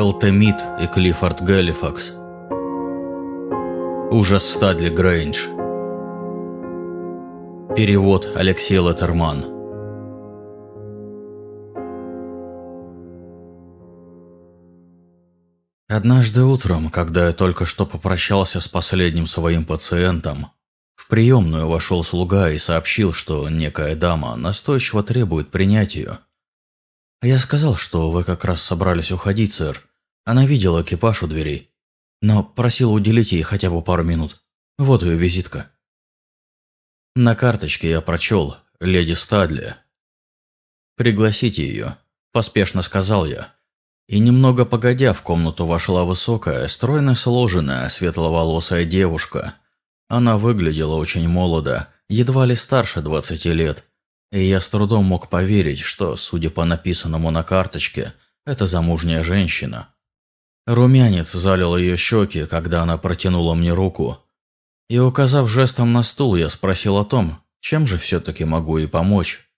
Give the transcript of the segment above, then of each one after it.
Элтемит и Клиффорд Гэллифакс. Ужас Стадли Грейндж. Перевод Алексей Латерман. Однажды утром, когда я только что попрощался с последним своим пациентом, в приемную вошел слуга и сообщил, что некая дама настойчиво требует принять ее. «Я сказал, что вы как раз собрались уходить, сэр. Она видела экипаж у дверей, но просила уделить ей хотя бы пару минут. Вот ее визитка». На карточке я прочел «Леди Стадли». «Пригласите ее», – поспешно сказал я. И немного погодя в комнату вошла высокая, стройно сложенная, светловолосая девушка. Она выглядела очень молодо, едва ли старше двадцати лет – и я с трудом мог поверить, что, судя по написанному на карточке, это замужняя женщина. Румянец залил ее щеки, когда она протянула мне руку. И, указав жестом на стул, я спросил о том, чем же все-таки могу ей помочь.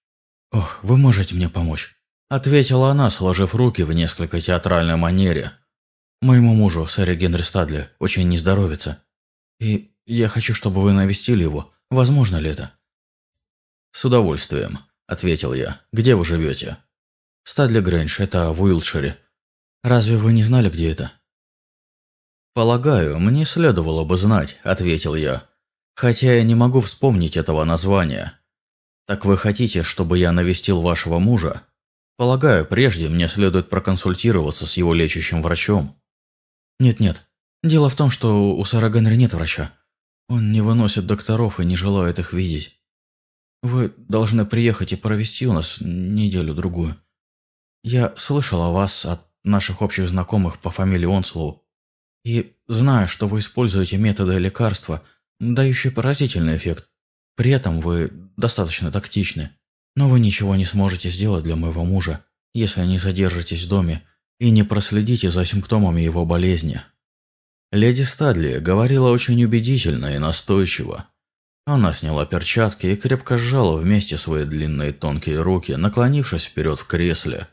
«Ох, вы можете мне помочь», – ответила она, сложив руки в несколько театральной манере. «Моему мужу, сэре Генри Стадли, очень не здоровится. И я хочу, чтобы вы навестили его. Возможно ли это?» «С удовольствием», – ответил я. «Где вы живете?» «Стадли Грэндж, это в Уилтшире. Разве вы не знали, где это?» «Полагаю, мне следовало бы знать», – ответил я. «Хотя я не могу вспомнить этого названия. Так вы хотите, чтобы я навестил вашего мужа? Полагаю, прежде мне следует проконсультироваться с его лечащим врачом». «Нет-нет. Дело в том, что у Сара Генри нет врача. Он не выносит докторов и не желает их видеть. Вы должны приехать и провести у нас неделю-другую. Я слышал о вас от наших общих знакомых по фамилии Онслоу. И знаю, что вы используете методы лекарства, дающие поразительный эффект. При этом вы достаточно тактичны. Но вы ничего не сможете сделать для моего мужа, если не задержитесь в доме и не проследите за симптомами его болезни. Леди Стадли говорила очень убедительно и настойчиво, она сняла перчатки и крепко сжала вместе свои длинные тонкие руки, наклонившись вперед в кресле.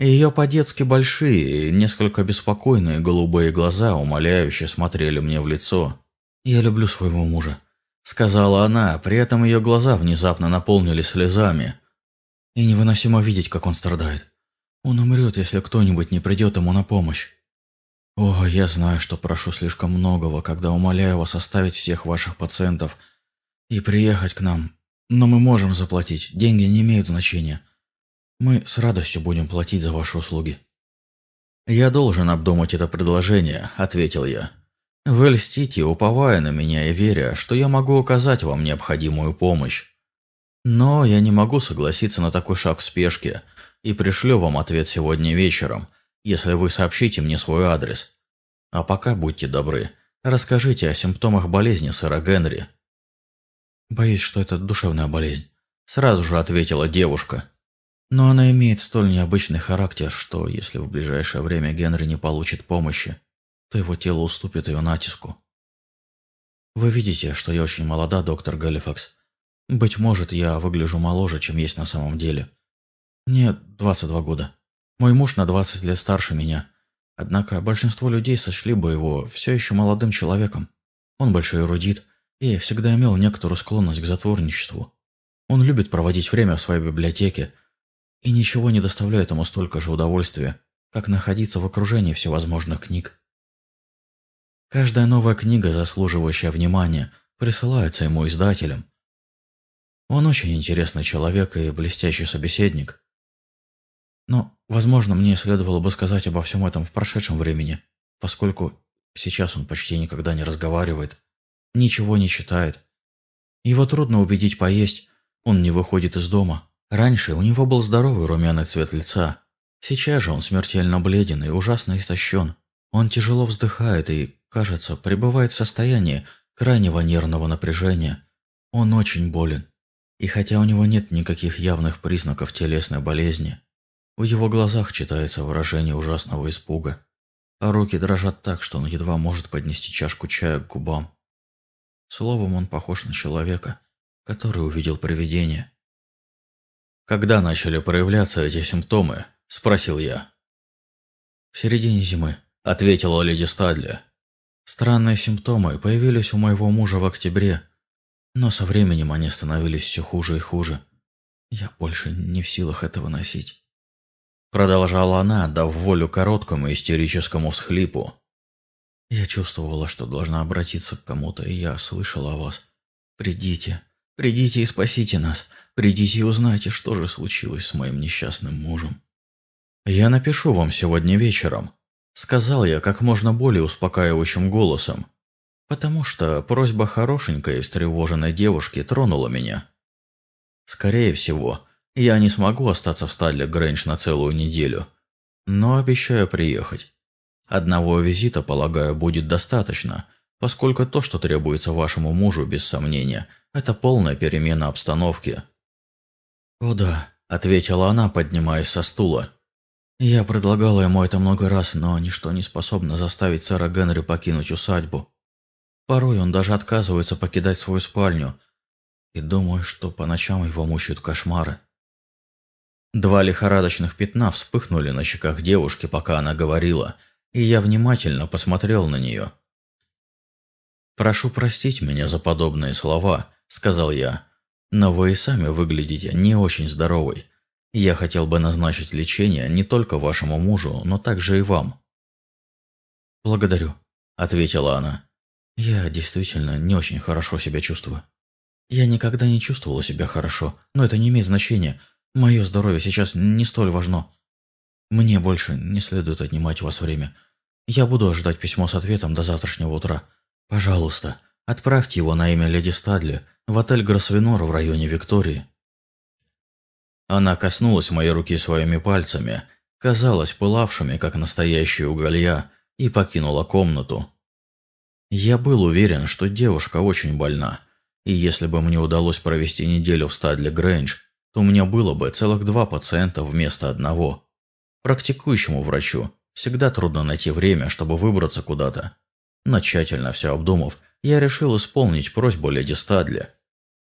Ее по-детски большие и несколько беспокойные голубые глаза умоляюще смотрели мне в лицо. «Я люблю своего мужа», — сказала она, при этом ее глаза внезапно наполнились слезами. «И невыносимо видеть, как он страдает. Он умрет, если кто-нибудь не придет ему на помощь. О, я знаю, что прошу слишком многого, когда умоляю вас оставить всех ваших пациентов и приехать к нам. Но мы можем заплатить, деньги не имеют значения. Мы с радостью будем платить за ваши услуги». «Я должен обдумать это предложение», – ответил я. «Вы льстите, уповая на меня и веря, что я могу оказать вам необходимую помощь. Но я не могу согласиться на такой шаг в спешке и пришлю вам ответ сегодня вечером – если вы сообщите мне свой адрес. А пока будьте добры, расскажите о симптомах болезни сэра Генри». «Боюсь, что это душевная болезнь», – сразу же ответила девушка. «Но она имеет столь необычный характер, что если в ближайшее время Генри не получит помощи, то его тело уступит ее натиску. Вы видите, что я очень молода, доктор Галифакс. Быть может, я выгляжу моложе, чем есть на самом деле. Мне 22 года. Мой муж на 20 лет старше меня. Однако большинство людей сочли бы его все еще молодым человеком. Он большой эрудит и всегда имел некоторую склонность к затворничеству. Он любит проводить время в своей библиотеке, и ничего не доставляет ему столько же удовольствия, как находиться в окружении всевозможных книг. Каждая новая книга, заслуживающая внимания, присылается ему издателем. Он очень интересный человек и блестящий собеседник. Но, возможно, мне следовало бы сказать обо всем этом в прошедшем времени, поскольку сейчас он почти никогда не разговаривает, ничего не читает. Его трудно убедить поесть, он не выходит из дома. Раньше у него был здоровый румяный цвет лица. Сейчас же он смертельно бледен и ужасно истощен. Он тяжело вздыхает и, кажется, пребывает в состоянии крайнего нервного напряжения. Он очень болен. И хотя у него нет никаких явных признаков телесной болезни, в его глазах читается выражение ужасного испуга, а руки дрожат так, что он едва может поднести чашку чая к губам. Словом, он похож на человека, который увидел привидение. «Когда начали проявляться эти симптомы?» – спросил я. В середине зимы, ответила леди Стадли. Странные симптомы появились у моего мужа в октябре, но со временем они становились все хуже и хуже. Я больше не в силах этого носить. Продолжала она, дав волю короткому истерическому всхлипу. Я чувствовала, что должна обратиться к кому-то, и я слышала о вас. Придите, придите и спасите нас. Придите и узнайте, что же случилось с моим несчастным мужем. Я напишу вам сегодня вечером, сказал я как можно более успокаивающим голосом, потому что просьба хорошенькой и встревоженной девушки тронула меня. Скорее всего, я не смогу остаться в Стадле Грэндж на целую неделю, но обещаю приехать. Одного визита, полагаю, будет достаточно, поскольку то, что требуется вашему мужу, без сомнения, это полная перемена обстановки. «О да», – ответила она, поднимаясь со стула. «Я предлагала ему это много раз, но ничто не способно заставить сэра Генри покинуть усадьбу. Порой он даже отказывается покидать свою спальню, и думаю, что по ночам его мучают кошмары». Два лихорадочных пятна вспыхнули на щеках девушки, пока она говорила – и я внимательно посмотрел на нее. «Прошу простить меня за подобные слова», – сказал я, – «но вы и сами выглядите не очень здоровой. Я хотел бы назначить лечение не только вашему мужу, но также и вам». «Благодарю», – ответила она. «Я действительно не очень хорошо себя чувствую. Я никогда не чувствовала себя хорошо, но это не имеет значения. Мое здоровье сейчас не столь важно. Мне больше не следует отнимать у вас время. Я буду ожидать письмо с ответом до завтрашнего утра. Пожалуйста, отправьте его на имя леди Стадли в отель Гросвенор в районе Виктории. Она коснулась моей руки своими пальцами, казалось пылавшими, как настоящие уголья, и покинула комнату. Я был уверен, что девушка очень больна, и если бы мне удалось провести неделю в Стадли Грэндж, то у меня было бы целых два пациента вместо одного практикующему врачу всегда трудно найти время, чтобы выбраться куда-то. Но тщательно все обдумав, я решил исполнить просьбу леди Стадли.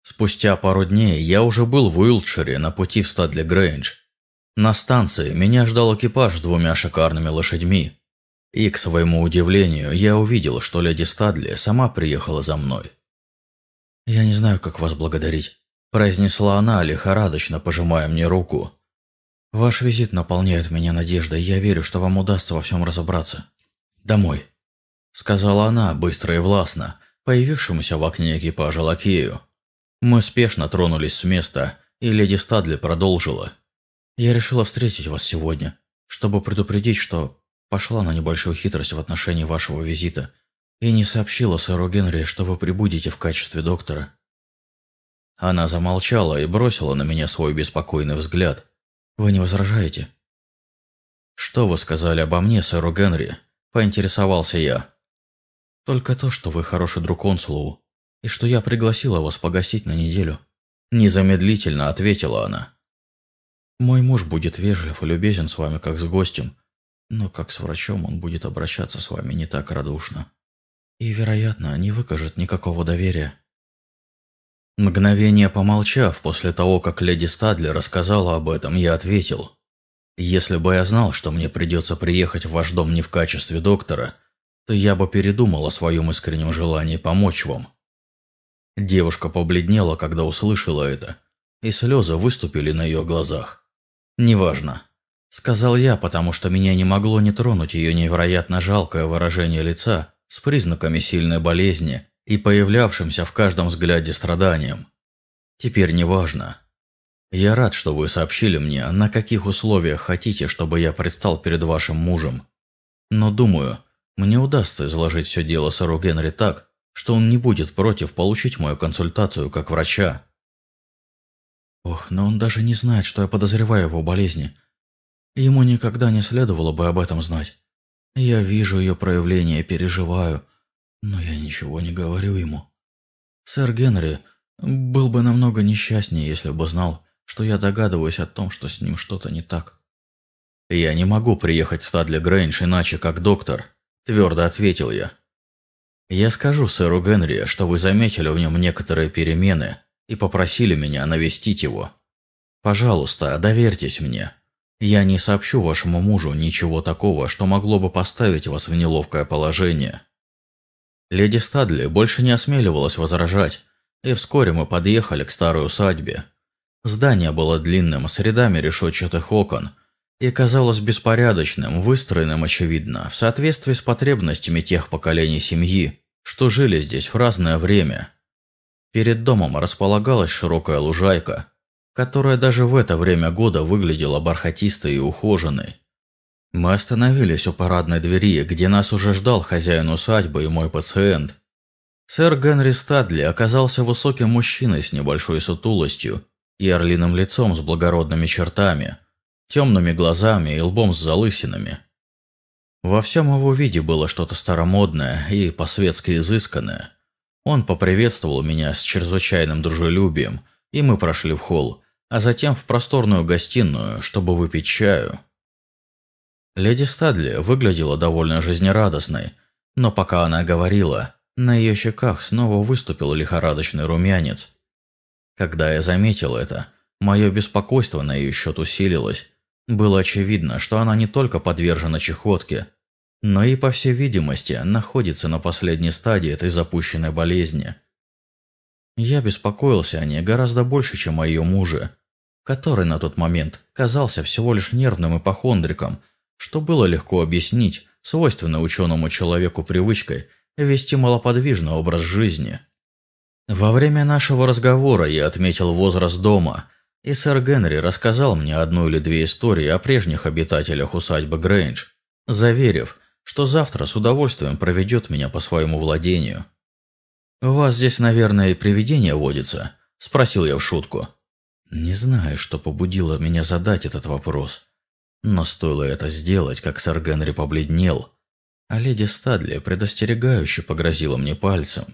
Спустя пару дней я уже был в Уилтшире на пути в Стадли Грэндж. На станции меня ждал экипаж с двумя шикарными лошадьми. И, к своему удивлению, я увидел, что леди Стадли сама приехала за мной. «Я не знаю, как вас благодарить», – произнесла она, лихорадочно пожимая мне руку. Ваш визит наполняет меня надеждой, я верю, что вам удастся во всем разобраться. Домой», – сказала она, быстро и властно, появившемуся в окне экипажа лакею. Мы спешно тронулись с места, и леди Стадли продолжила. «Я решила встретить вас сегодня, чтобы предупредить, что пошла на небольшую хитрость в отношении вашего визита и не сообщила сэру Генри, что вы прибудете в качестве доктора». Она замолчала и бросила на меня свой беспокойный взгляд – вы не возражаете?» «Что вы сказали обо мне, сэру Генри?» – поинтересовался я. «Только то, что вы хороший друг консулу, и что я пригласила вас погостить на неделю». Незамедлительно ответила она. «Мой муж будет вежлив и любезен с вами, как с гостем, но как с врачом он будет обращаться с вами не так радушно. И, вероятно, не выкажет никакого доверия». Мгновение помолчав, после того, как леди Стадли рассказала об этом, я ответил. «Если бы я знал, что мне придется приехать в ваш дом не в качестве доктора, то я бы передумал о своем искреннем желании помочь вам». Девушка побледнела, когда услышала это, и слезы выступили на ее глазах. «Неважно», – сказал я, потому что меня не могло не тронуть ее невероятно жалкое выражение лица с признаками сильной болезни и появлявшимся в каждом взгляде страданием. Теперь неважно. Я рад, что вы сообщили мне, на каких условиях хотите, чтобы я предстал перед вашим мужем. Но думаю, мне удастся изложить все дело сэру Генри так, что он не будет против получить мою консультацию как врача. Ох, но он даже не знает, что я подозреваю его болезни. Ему никогда не следовало бы об этом знать. Я вижу ее проявления и переживаю – но я ничего не говорю ему. Сэр Генри был бы намного несчастнее, если бы знал, что я догадываюсь о том, что с ним что-то не так. «Я не могу приехать в Стадли Грэндж иначе, как доктор», – твердо ответил я. «Я скажу сэру Генри, что вы заметили в нем некоторые перемены и попросили меня навестить его. Пожалуйста, доверьтесь мне. Я не сообщу вашему мужу ничего такого, что могло бы поставить вас в неловкое положение». Леди Стадли больше не осмеливалась возражать, и вскоре мы подъехали к старой усадьбе. Здание было длинным, с рядами решетчатых окон, и казалось беспорядочным, выстроенным, очевидно, в соответствии с потребностями тех поколений семьи, что жили здесь в разное время. Перед домом располагалась широкая лужайка, которая даже в это время года выглядела бархатистой и ухоженной. Мы остановились у парадной двери, где нас уже ждал хозяин усадьбы и мой пациент. Сэр Генри Стадли оказался высоким мужчиной с небольшой сутулостью и орлиным лицом с благородными чертами, темными глазами и лбом с залысинами. Во всем его виде было что-то старомодное и по-светски изысканное. Он поприветствовал меня с чрезвычайным дружелюбием, и мы прошли в холл, а затем в просторную гостиную, чтобы выпить чаю. Леди Стадли выглядела довольно жизнерадостной, но пока она говорила, на ее щеках снова выступил лихорадочный румянец. Когда я заметил это, мое беспокойство на ее счет усилилось. Было очевидно, что она не только подвержена чехотке, но и, по всей видимости, находится на последней стадии этой запущенной болезни. Я беспокоился о ней гораздо больше, чем о ее муже, который на тот момент казался всего лишь нервным ипохондриком, что было легко объяснить свойственной ученому человеку привычкой вести малоподвижный образ жизни. Во время нашего разговора я отметил возраст дома, и сэр Генри рассказал мне одну или две истории о прежних обитателях усадьбы Грейндж, заверив, что завтра с удовольствием проведет меня по своему владению. «У вас здесь, наверное, и привидение водится?» – спросил я в шутку. Не знаю, что побудило меня задать этот вопрос. Но стоило это сделать, как сэр Генри побледнел, а леди Стадли предостерегающе погрозила мне пальцем.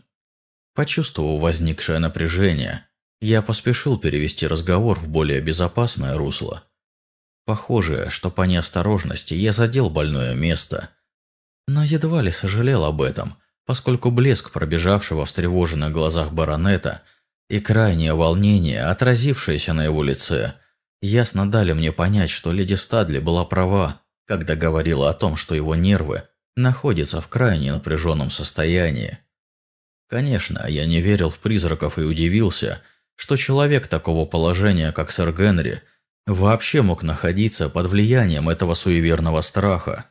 Почувствовав возникшее напряжение, я поспешил перевести разговор в более безопасное русло. Похоже, что по неосторожности я задел больное место, но едва ли сожалел об этом, поскольку блеск пробежавшего в встревоженных глазах баронета и крайнее волнение, отразившееся на его лице, ясно дали мне понять, что леди Стадли была права, когда говорила о том, что его нервы находится в крайне напряженном состоянии. Конечно, я не верил в призраков и удивился, что человек такого положения, как сэр Генри, вообще мог находиться под влиянием этого суеверного страха.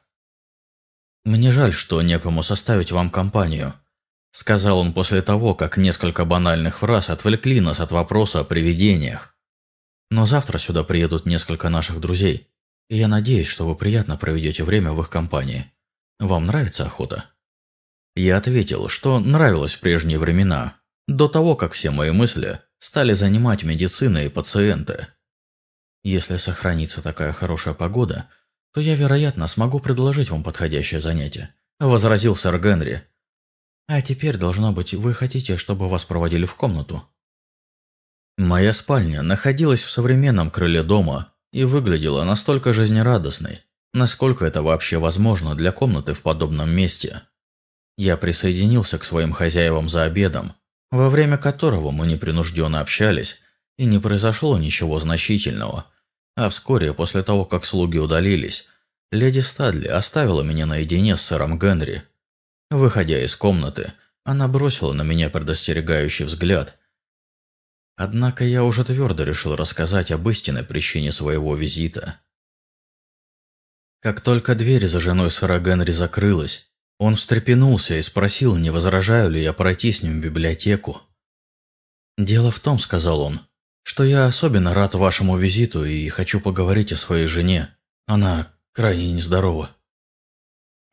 «Мне жаль, что некому составить вам компанию», – сказал он после того, как несколько банальных фраз отвлекли нас от вопроса о привидениях. «Но завтра сюда приедут несколько наших друзей, и я надеюсь, что вы приятно проведете время в их компании». Вам нравится охота?» Я ответил, что нравилось в прежние времена, до того, как все мои мысли стали занимать медицина и пациенты. Если сохранится такая хорошая погода, то я, вероятно, смогу предложить вам подходящее занятие», – возразил сэр Генри. «А теперь, должно быть, вы хотите, чтобы вас проводили в комнату?» Моя спальня находилась в современном крыле дома и выглядела настолько жизнерадостной, насколько это вообще возможно для комнаты в подобном месте. Я присоединился к своим хозяевам за обедом, во время которого мы непринужденно общались, и не произошло ничего значительного. А вскоре, после того, как слуги удалились, леди Стадли оставила меня наедине с сэром Генри. Выходя из комнаты, она бросила на меня предостерегающий взгляд. Однако я уже твердо решил рассказать об истинной причине своего визита. Как только дверь за женой сэра Генри закрылась, он встрепенулся и спросил, не возражаю ли я пройти с ним в библиотеку. «Дело в том», — сказал он, — «что я особенно рад вашему визиту и хочу поговорить о своей жене. Она крайне нездорова».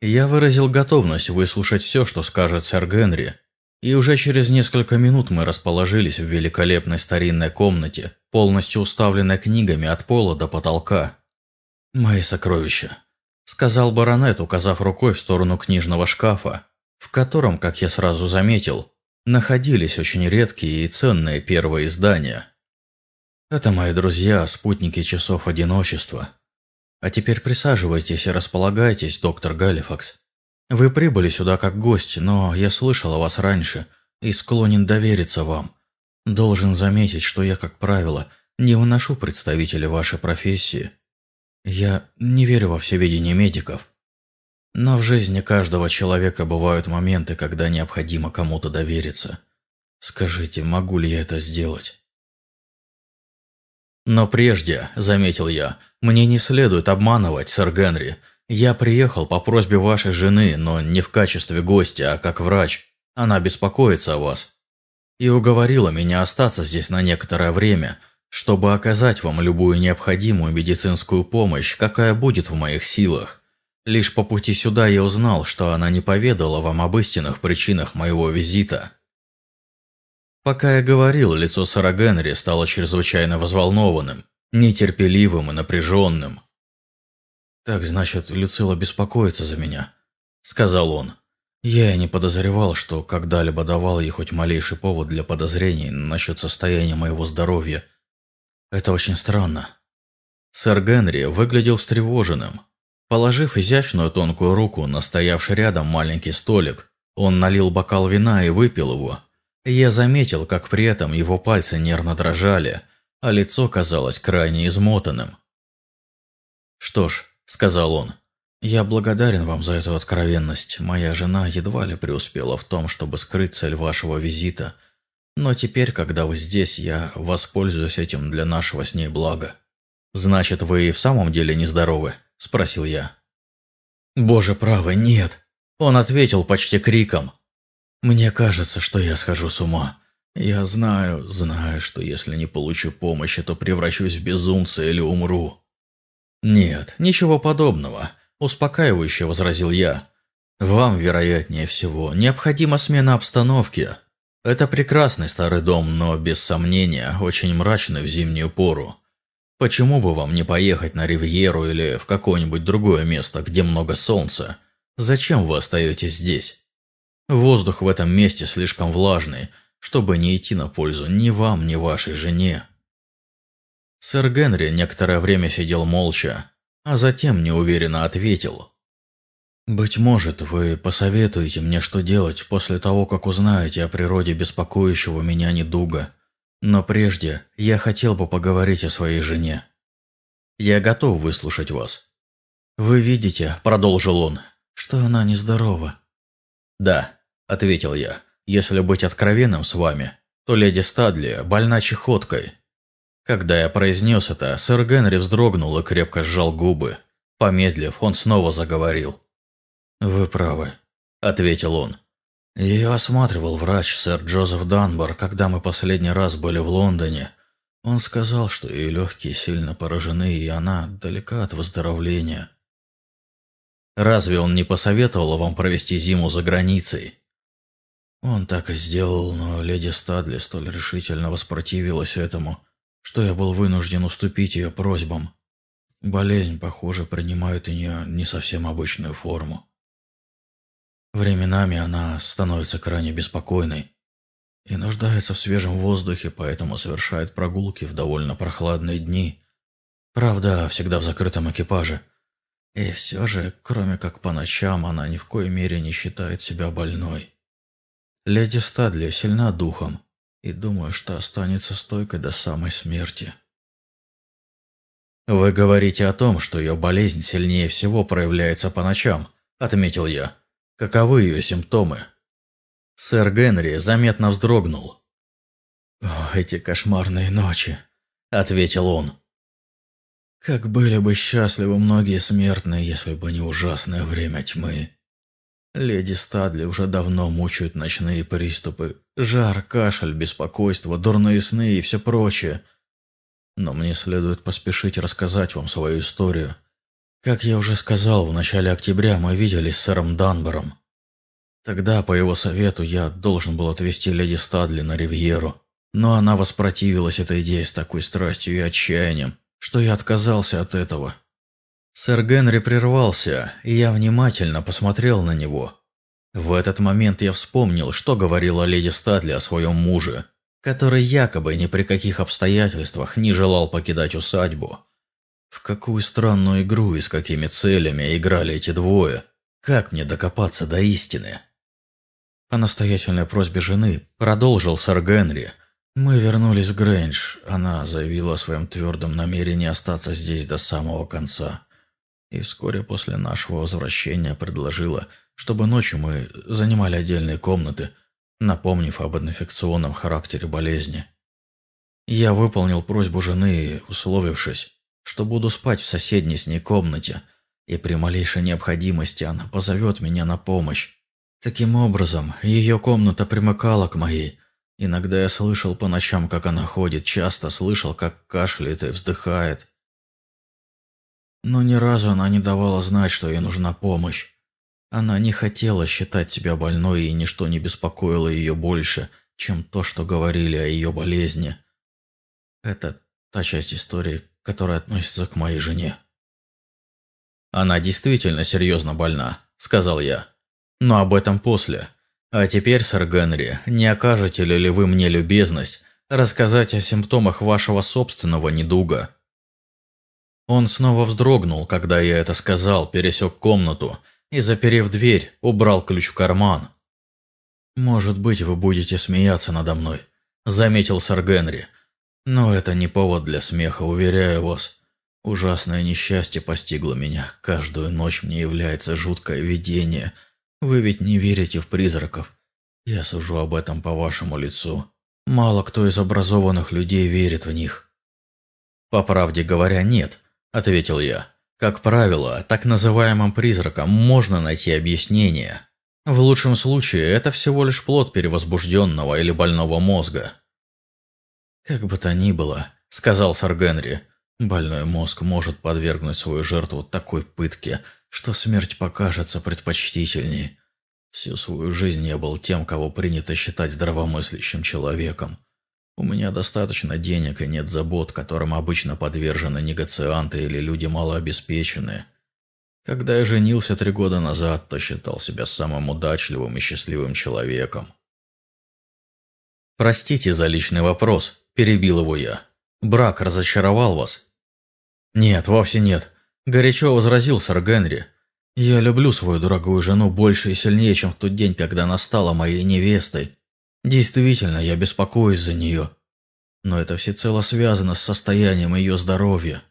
Я выразил готовность выслушать все, что скажет сэр Генри, и уже через несколько минут мы расположились в великолепной старинной комнате, полностью уставленной книгами от пола до потолка. «Мои сокровища», – сказал баронет, указав рукой в сторону книжного шкафа, в котором, как я сразу заметил, находились очень редкие и ценные первые издания. Это мои друзья, спутники часов одиночества. А теперь присаживайтесь и располагайтесь, доктор Галифакс. Вы прибыли сюда как гость, но я слышал о вас раньше и склонен довериться вам. Должен заметить, что я, как правило, не выношу представителей вашей профессии. Я не верю во всеведение медиков. Но в жизни каждого человека бывают моменты, когда необходимо кому-то довериться. Скажите, могу ли я это сделать? Но прежде, заметил я, мне не следует обманывать, сэр Генри. Я приехал по просьбе вашей жены, но не в качестве гостя, а как врач. Она беспокоится о вас. И уговорила меня остаться здесь на некоторое время, чтобы оказать вам любую необходимую медицинскую помощь, какая будет в моих силах. Лишь по пути сюда я узнал, что она не поведала вам об истинных причинах моего визита. Пока я говорил, лицо Сара Генри стало чрезвычайно взволнованным, нетерпеливым и напряженным. «Так, значит, Люцила беспокоится за меня», – сказал он. «Я и не подозревал, что когда-либо давал ей хоть малейший повод для подозрений насчет состояния моего здоровья. Это очень странно». Сэр Генри выглядел встревоженным. Положив изящную тонкую руку на стоявший рядом маленький столик, он налил бокал вина и выпил его. Я заметил, как при этом его пальцы нервно дрожали, а лицо казалось крайне измотанным. «Что ж», – сказал он, – «я благодарен вам за эту откровенность. Моя жена едва ли преуспела в том, чтобы скрыть цель вашего визита, но теперь, когда вы здесь, я воспользуюсь этим для нашего с ней блага». «Значит, вы и в самом деле нездоровы?» – спросил я. «Боже правый, нет!» Он ответил почти криком. «Мне кажется, что я схожу с ума. Я знаю, знаю, что если не получу помощи, то превращусь в безумца или умру». «Нет, ничего подобного», – успокаивающе возразил я. «Вам, вероятнее всего, необходима смена обстановки. Это прекрасный старый дом, но, без сомнения, очень мрачный в зимнюю пору. Почему бы вам не поехать на Ривьеру или в какое-нибудь другое место, где много солнца? Зачем вы остаетесь здесь?» Воздух в этом месте слишком влажный, чтобы не идти на пользу ни вам, ни вашей жене. Сэр Генри некоторое время сидел молча, а затем неуверенно ответил. «Быть может, вы посоветуете мне, что делать после того, как узнаете о природе беспокоящего меня недуга. Но прежде я хотел бы поговорить о своей жене. Я готов выслушать вас». «Вы видите», – продолжил он, – «что она нездорова». «Да», – ответил я. «Если быть откровенным с вами, то леди Стадли больна чехоткой». Когда я произнес это, сэр Генри вздрогнул и крепко сжал губы. Помедлив, он снова заговорил. «Вы правы», – ответил он. «Ее осматривал врач, сэр Джозеф Данбар, когда мы последний раз были в Лондоне. Он сказал, что ее легкие сильно поражены, и она далека от выздоровления». «Разве он не посоветовал вам провести зиму за границей?» Он так и сделал, но леди Стадли столь решительно воспротивилась этому, что я был вынужден уступить ее просьбам. Болезнь, похоже, принимает у нее не совсем обычную форму. Временами она становится крайне беспокойной и нуждается в свежем воздухе, поэтому совершает прогулки в довольно прохладные дни. Правда, всегда в закрытом экипаже. И все же, кроме как по ночам, она ни в коей мере не считает себя больной. Леди Стадли сильна духом, и думаю, что останется стойкой до самой смерти. «Вы говорите о том, что ее болезнь сильнее всего проявляется по ночам», – отметил я. «Каковы ее симптомы?» Сэр Генри заметно вздрогнул. «О, эти кошмарные ночи», – ответил он. «Как были бы счастливы многие смертные, если бы не ужасное время тьмы. Леди Стадли уже давно мучают ночные приступы. Жар, кашель, беспокойство, дурные сны и все прочее. Но мне следует поспешить рассказать вам свою историю. Как я уже сказал, в начале октября мы виделись с сэром Данбором. Тогда, по его совету, я должен был отвезти леди Стадли на Ривьеру. Но она воспротивилась этой идее с такой страстью и отчаянием, что я отказался от этого. Сэр Генри прервался, и я внимательно посмотрел на него. В этот момент я вспомнил, что говорила леди Статли о своем муже, который якобы ни при каких обстоятельствах не желал покидать усадьбу. В какую странную игру и с какими целями играли эти двое? Как мне докопаться до истины? По настоятельной просьбе жены продолжил сэр Генри. Мы вернулись в Грэндж. Она заявила о своем твердом намерении остаться здесь до самого конца. И вскоре после нашего возвращения предложила, чтобы ночью мы занимали отдельные комнаты, напомнив об инфекционном характере болезни. Я выполнил просьбу жены, условившись, что буду спать в соседней с ней комнате, и при малейшей необходимости она позовет меня на помощь. Таким образом, ее комната примыкала к моей. Иногда я слышал по ночам, как она ходит, часто слышал, как кашляет и вздыхает. Но ни разу она не давала знать, что ей нужна помощь. Она не хотела считать себя больной, и ничто не беспокоило ее больше, чем то, что говорили о ее болезни. Это та часть истории, которая относится к моей жене. «Она действительно серьезно больна», – сказал я. «Но об этом после. А теперь, сэр Генри, не окажете ли вы мне любезность рассказать о симптомах вашего собственного недуга?» Он снова вздрогнул, когда я это сказал, пересек комнату и, заперев дверь, убрал ключ в карман. «Может быть, вы будете смеяться надо мной», – заметил сэр Генри. «Но это не повод для смеха, уверяю вас. Ужасное несчастье постигло меня. Каждую ночь мне является жуткое видение. Вы ведь не верите в призраков. Я сужу об этом по вашему лицу. Мало кто из образованных людей верит в них». «По правде говоря, нет», – ответил я. «Как правило, так называемым призракам можно найти объяснение. В лучшем случае это всего лишь плод перевозбужденного или больного мозга». «Как бы то ни было», – сказал сэр Генри, – «больной мозг может подвергнуть свою жертву такой пытке, что смерть покажется предпочтительней. Всю свою жизнь я был тем, кого принято считать здравомыслящим человеком. У меня достаточно денег и нет забот, которым обычно подвержены негацианты или люди малообеспеченные. Когда я женился три года назад, то считал себя самым удачливым и счастливым человеком. «Простите за личный вопрос», – перебил его я. «Брак разочаровал вас?» «Нет, вовсе нет», – горячо возразил сэр Генри. «Я люблю свою дорогую жену больше и сильнее, чем в тот день, когда она стала моей невестой. Действительно, я беспокоюсь за нее. Но это всецело связано с состоянием ее здоровья.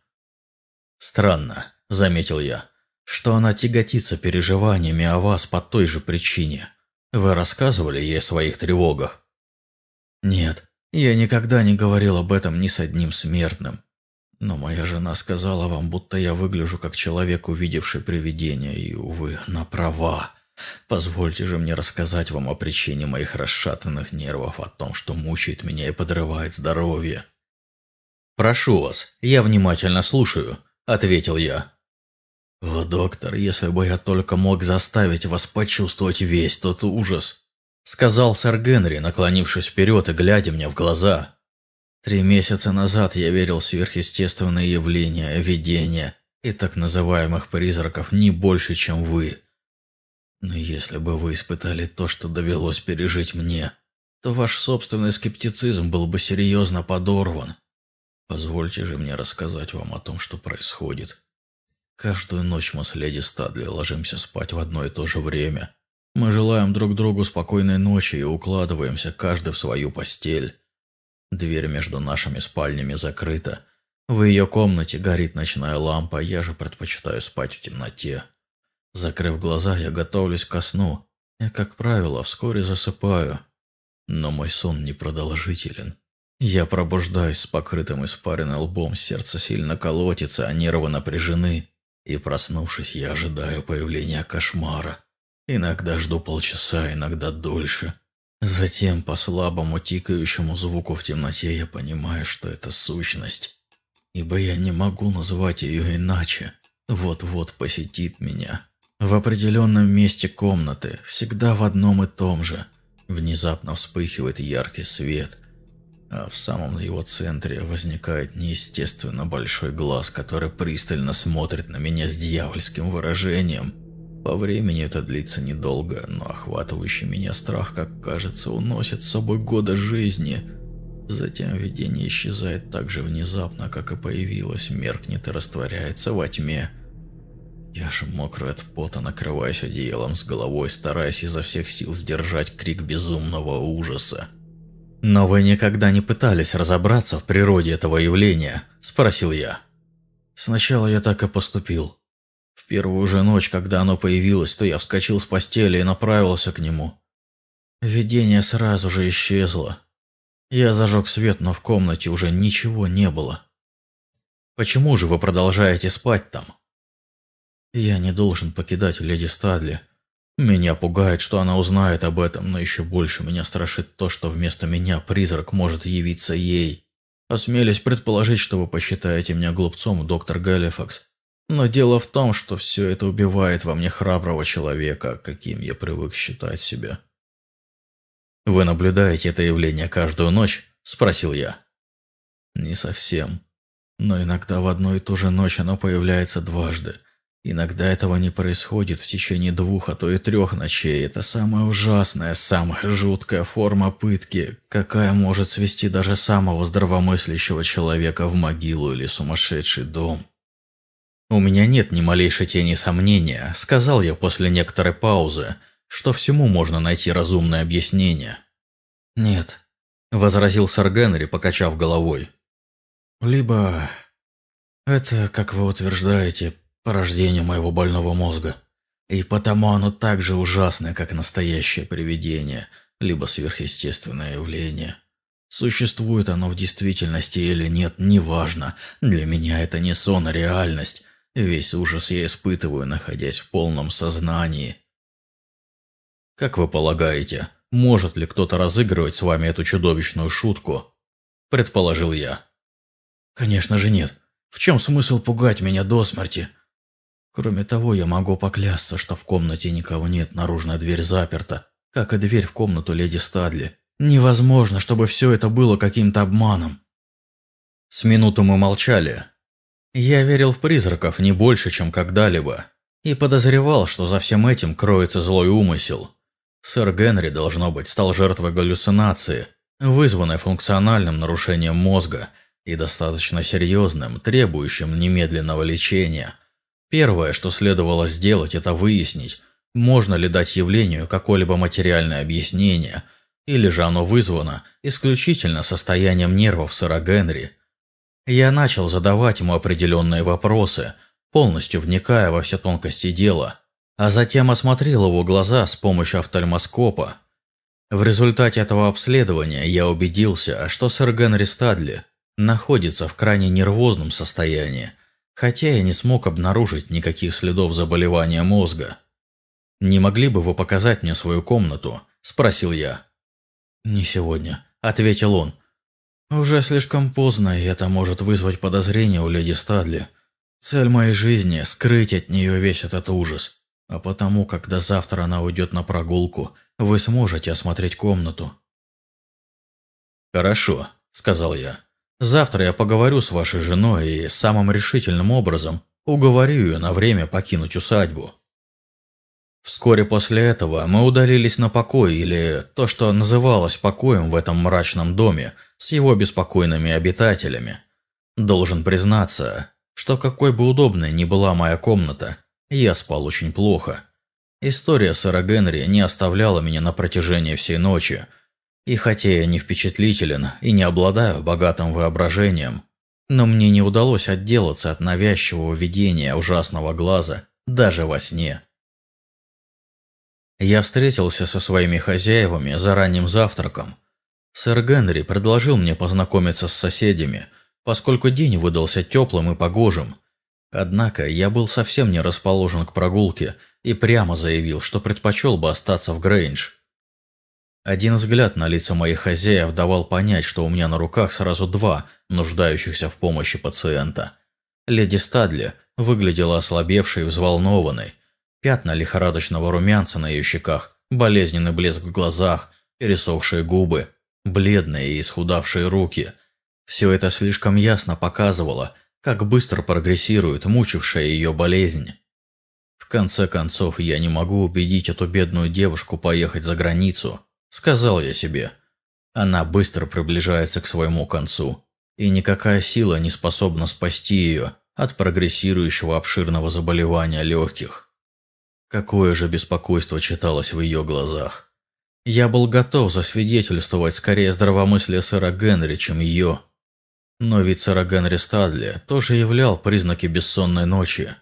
Странно, заметил я, что она тяготится переживаниями о вас по той же причине. Вы рассказывали ей о своих тревогах? Нет, я никогда не говорил об этом ни с одним смертным. Но моя жена сказала вам, будто я выгляжу как человек, увидевший привидение, и, увы, она права. Позвольте же мне рассказать вам о причине моих расшатанных нервов, о том, что мучает меня и подрывает здоровье. «Прошу вас, я внимательно слушаю», – ответил я. «О, доктор, если бы я только мог заставить вас почувствовать весь тот ужас», – сказал сэр Генри, наклонившись вперед и глядя мне в глаза. «Три месяца назад я верил в сверхъестественные явления, видения и так называемых призраков не больше, чем вы». Но если бы вы испытали то, что довелось пережить мне, то ваш собственный скептицизм был бы серьезно подорван. Позвольте же мне рассказать вам о том, что происходит. Каждую ночь мы с леди Стадли ложимся спать в одно и то же время. Мы желаем друг другу спокойной ночи и укладываемся каждый в свою постель. Дверь между нашими спальнями закрыта. В ее комнате горит ночная лампа, я же предпочитаю спать в темноте. Закрыв глаза, я готовлюсь ко сну. Я, как правило, вскоре засыпаю. Но мой сон непродолжителен. Я пробуждаюсь с покрытым испаренным лбом, сердце сильно колотится, а нервы напряжены. И, проснувшись, я ожидаю появления кошмара. Иногда жду полчаса, иногда дольше. Затем, по слабому тикающему звуку в темноте, я понимаю, что это сущность. Ибо я не могу назвать ее иначе. Вот-вот посетит меня. В определенном месте комнаты, всегда в одном и том же, внезапно вспыхивает яркий свет, а в самом его центре возникает неестественно большой глаз, который пристально смотрит на меня с дьявольским выражением. По времени это длится недолго, но охватывающий меня страх, как кажется, уносит с собой годы жизни. Затем видение исчезает так же внезапно, как и появилось, меркнет и растворяется во тьме. Я же мокрый от пота, накрываясь одеялом с головой, стараясь изо всех сил сдержать крик безумного ужаса. «Но вы никогда не пытались разобраться в природе этого явления?» – спросил я. Сначала я так и поступил. В первую же ночь, когда оно появилось, то я вскочил с постели и направился к нему. Видение сразу же исчезло. Я зажег свет, но в комнате уже ничего не было. Почему же вы продолжаете спать там? Я не должен покидать леди Стадли. Меня пугает, что она узнает об этом, но еще больше меня страшит то, что вместо меня призрак может явиться ей. Осмелюсь предположить, что вы посчитаете меня глупцом, доктор Галифакс. Но дело в том, что все это убивает во мне храброго человека, каким я привык считать себя. «Вы наблюдаете это явление каждую ночь?» – спросил я. «Не совсем. Но иногда в одну и ту же ночь оно появляется дважды. Иногда этого не происходит в течение двух, а то и трех ночей. Это самая ужасная, самая жуткая форма пытки, какая может свести даже самого здравомыслящего человека в могилу или сумасшедший дом». «У меня нет ни малейшей тени сомнения», – сказал я после некоторой паузы, что всему можно найти разумное объяснение. «Нет», – возразил сэр Генри, покачав головой. «Либо это, как вы утверждаете, порождение моего больного мозга, и потому оно так же ужасное, как настоящее привидение, либо сверхъестественное явление». Существует оно в действительности или нет, неважно. Для меня это не сон, а реальность. Весь ужас я испытываю, находясь в полном сознании. Как вы полагаете, может ли кто-то разыгрывать с вами эту чудовищную шутку? Предположил я. Конечно же нет. В чем смысл пугать меня до смерти? Кроме того, я могу поклясться, что в комнате никого нет, наружная дверь заперта, как и дверь в комнату леди Стадли. Невозможно, чтобы все это было каким-то обманом. С минуту мы молчали. Я верил в призраков не больше, чем когда-либо, и подозревал, что за всем этим кроется злой умысел. Сэр Генри, должно быть, стал жертвой галлюцинации, вызванной функциональным нарушением мозга и достаточно серьезным, требующим немедленного лечения. Первое, что следовало сделать, это выяснить, можно ли дать явлению какое-либо материальное объяснение, или же оно вызвано исключительно состоянием нервов сэра Генри. Я начал задавать ему определенные вопросы, полностью вникая во все тонкости дела – а затем осмотрел его глаза с помощью офтальмоскопа. В результате этого обследования я убедился, что сэр Генри Стадли находится в крайне нервозном состоянии, хотя я не смог обнаружить никаких следов заболевания мозга. «Не могли бы вы показать мне свою комнату?» – спросил я. «Не сегодня», – ответил он. «Уже слишком поздно, и это может вызвать подозрение у леди Стадли. Цель моей жизни – скрыть от нее весь этот ужас. А потому, когда завтра она уйдет на прогулку, вы сможете осмотреть комнату. «Хорошо», – сказал я. «Завтра я поговорю с вашей женой и самым решительным образом уговорю ее на время покинуть усадьбу». Вскоре после этого мы удалились на покой, или то, что называлось покоем в этом мрачном доме, с его беспокойными обитателями. Должен признаться, что какой бы удобной ни была моя комната, я спал очень плохо. История сэра Генри не оставляла меня на протяжении всей ночи. И хотя я не впечатлителен и не обладаю богатым воображением, но мне не удалось отделаться от навязчивого видения ужасного глаза даже во сне. Я встретился со своими хозяевами за ранним завтраком. Сэр Генри предложил мне познакомиться с соседями, поскольку день выдался теплым и погожим – Однако я был совсем не расположен к прогулке и прямо заявил, что предпочел бы остаться в Грейндж. Один взгляд на лица моих хозяев давал понять, что у меня на руках сразу два нуждающихся в помощи пациента. Леди Стадли выглядела ослабевшей и взволнованной. Пятна лихорадочного румянца на ее щеках, болезненный блеск в глазах, пересохшие губы, бледные и исхудавшие руки. Все это слишком ясно показывало – как быстро прогрессирует мучившая ее болезнь. В конце концов, я не могу убедить эту бедную девушку поехать за границу, сказал я себе. Она быстро приближается к своему концу, и никакая сила не способна спасти ее от прогрессирующего обширного заболевания легких. Какое же беспокойство читалось в ее глазах. Я был готов засвидетельствовать скорее здравомыслие сэра Генри, чем ее. Но вид сэра Генри Стадли тоже являл признаки бессонной ночи.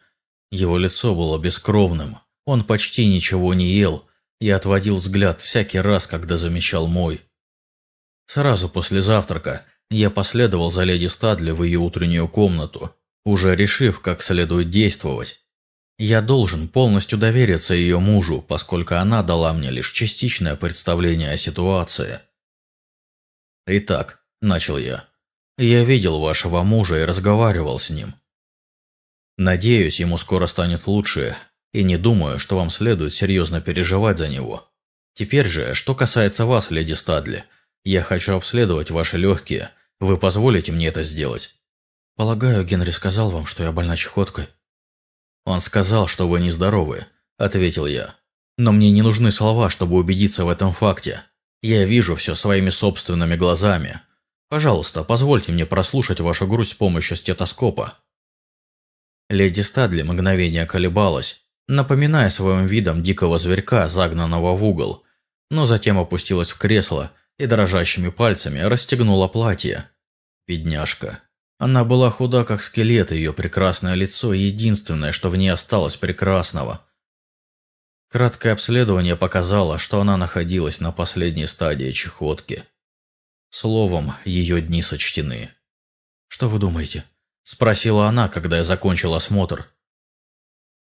Его лицо было бескровным, он почти ничего не ел и отводил взгляд всякий раз, когда замечал мой. Сразу после завтрака я последовал за леди Стадли в ее утреннюю комнату, уже решив, как следует действовать. Я должен полностью довериться ее мужу, поскольку она дала мне лишь частичное представление о ситуации. «Итак», – начал я, – «я видел вашего мужа и разговаривал с ним. Надеюсь, ему скоро станет лучше, и не думаю, что вам следует серьезно переживать за него. Теперь же, что касается вас, леди Стадли, я хочу обследовать ваши легкие. Вы позволите мне это сделать?» «Полагаю, Генри сказал вам, что я больна чехоткой?» «Он сказал, что вы нездоровы», – ответил я. «Но мне не нужны слова, чтобы убедиться в этом факте. Я вижу все своими собственными глазами. Пожалуйста, позвольте мне прослушать вашу грудь с помощью стетоскопа». Леди Стадли мгновение колебалась, напоминая своим видом дикого зверька, загнанного в угол, но затем опустилась в кресло и дрожащими пальцами расстегнула платье. Бедняжка. Она была худа, как скелет, ее прекрасное лицо – единственное, что в ней осталось прекрасного. Краткое обследование показало, что она находилась на последней стадии чехотки. Словом, ее дни сочтены. «Что вы думаете?» – спросила она, когда я закончил осмотр.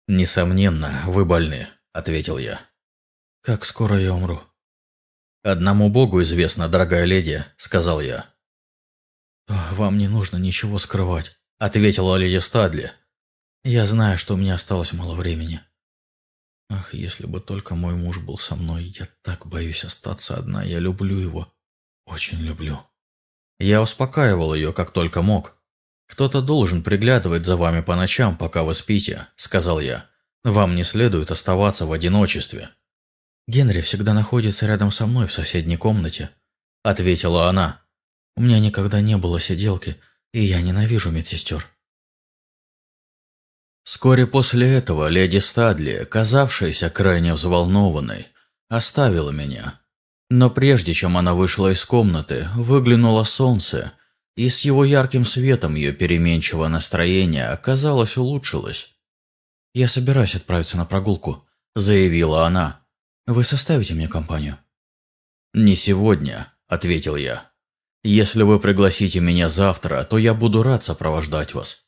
«Несомненно, вы больны», – ответил я. «Как скоро я умру?» «Одному Богу известно, дорогая леди», – сказал я. «Вам не нужно ничего скрывать», – ответила леди Стадли. «Я знаю, что у меня осталось мало времени. Ах, если бы только мой муж был со мной, я так боюсь остаться одна, я люблю его, очень люблю». Я успокаивал ее, как только мог. «Кто-то должен приглядывать за вами по ночам, пока вы спите», – сказал я. «Вам не следует оставаться в одиночестве». «Генри всегда находится рядом со мной в соседней комнате», – ответила она. У меня никогда не было сиделки, и я ненавижу медсестер. Вскоре после этого леди Стадли, казавшаяся крайне взволнованной, оставила меня. Но прежде чем она вышла из комнаты, выглянуло солнце, и с его ярким светом ее переменчивое настроение, оказалось, улучшилось. «Я собираюсь отправиться на прогулку», – заявила она. «Вы составите мне компанию?» «Не сегодня», – ответил я. Если вы пригласите меня завтра, то я буду рад сопровождать вас».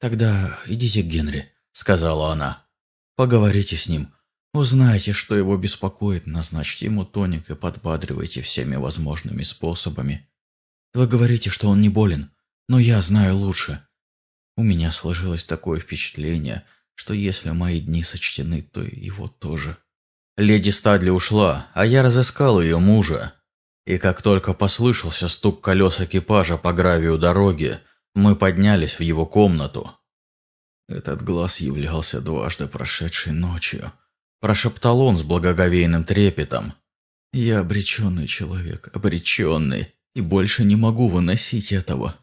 «Тогда идите к Генри», – сказала она. «Поговорите с ним. Узнайте, что его беспокоит, назначьте ему тоник и подбадривайте всеми возможными способами. Вы говорите, что он не болен, но я знаю лучше. У меня сложилось такое впечатление, что если мои дни сочтены, то его тоже». Леди Стадли ушла, а я разыскал ее мужа, и как только послышался стук колес экипажа по гравию дороги, мы поднялись в его комнату. Этот глаз являлся дважды прошедшей ночью. Прошептал он с благоговейным трепетом. «Я обреченный человек, обреченный, и больше не могу выносить этого».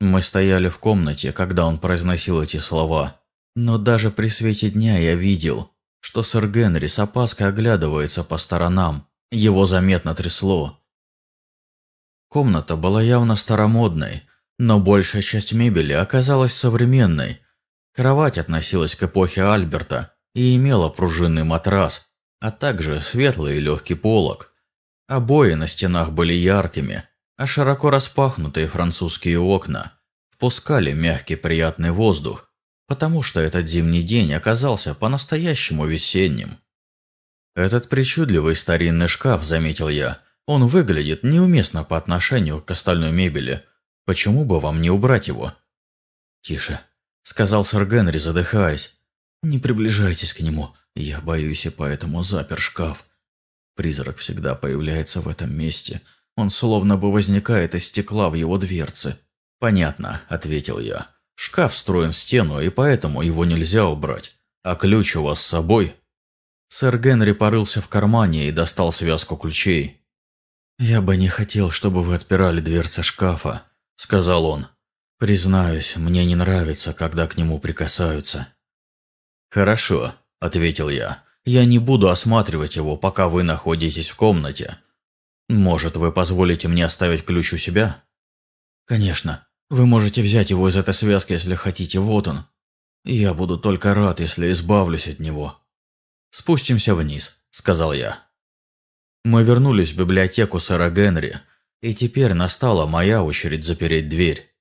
Мы стояли в комнате, когда он произносил эти слова, но даже при свете дня я видел, что сэр Генри с опаской оглядывается по сторонам, его заметно трясло. Комната была явно старомодной, но большая часть мебели оказалась современной. Кровать относилась к эпохе Альберта и имела пружинный матрас, а также светлый и легкий полог. Обои на стенах были яркими, а широко распахнутые французские окна впускали мягкий приятный воздух, потому что этот зимний день оказался по-настоящему весенним. «Этот причудливый старинный шкаф», – заметил я, – «он выглядит неуместно по отношению к остальной мебели. Почему бы вам не убрать его?» «Тише», – сказал сэр Генри, задыхаясь. «Не приближайтесь к нему, я боюсь и поэтому запер шкаф. Призрак всегда появляется в этом месте, он словно бы возникает из стекла в его дверце». «Понятно», – ответил я. «Шкаф встроен в стену, и поэтому его нельзя убрать. А ключ у вас с собой?» Сэр Генри порылся в кармане и достал связку ключей. «Я бы не хотел, чтобы вы отпирали дверцы шкафа», – сказал он. «Признаюсь, мне не нравится, когда к нему прикасаются». «Хорошо», – ответил я. Я не буду осматривать его, пока вы находитесь в комнате. Может, вы позволите мне оставить ключ у себя? Конечно. Вы можете взять его из этой связки, если хотите. Вот он. Я буду только рад, если избавлюсь от него. Спустимся вниз, сказал я. Мы вернулись в библиотеку сэра Генри, и теперь настала моя очередь запереть дверь.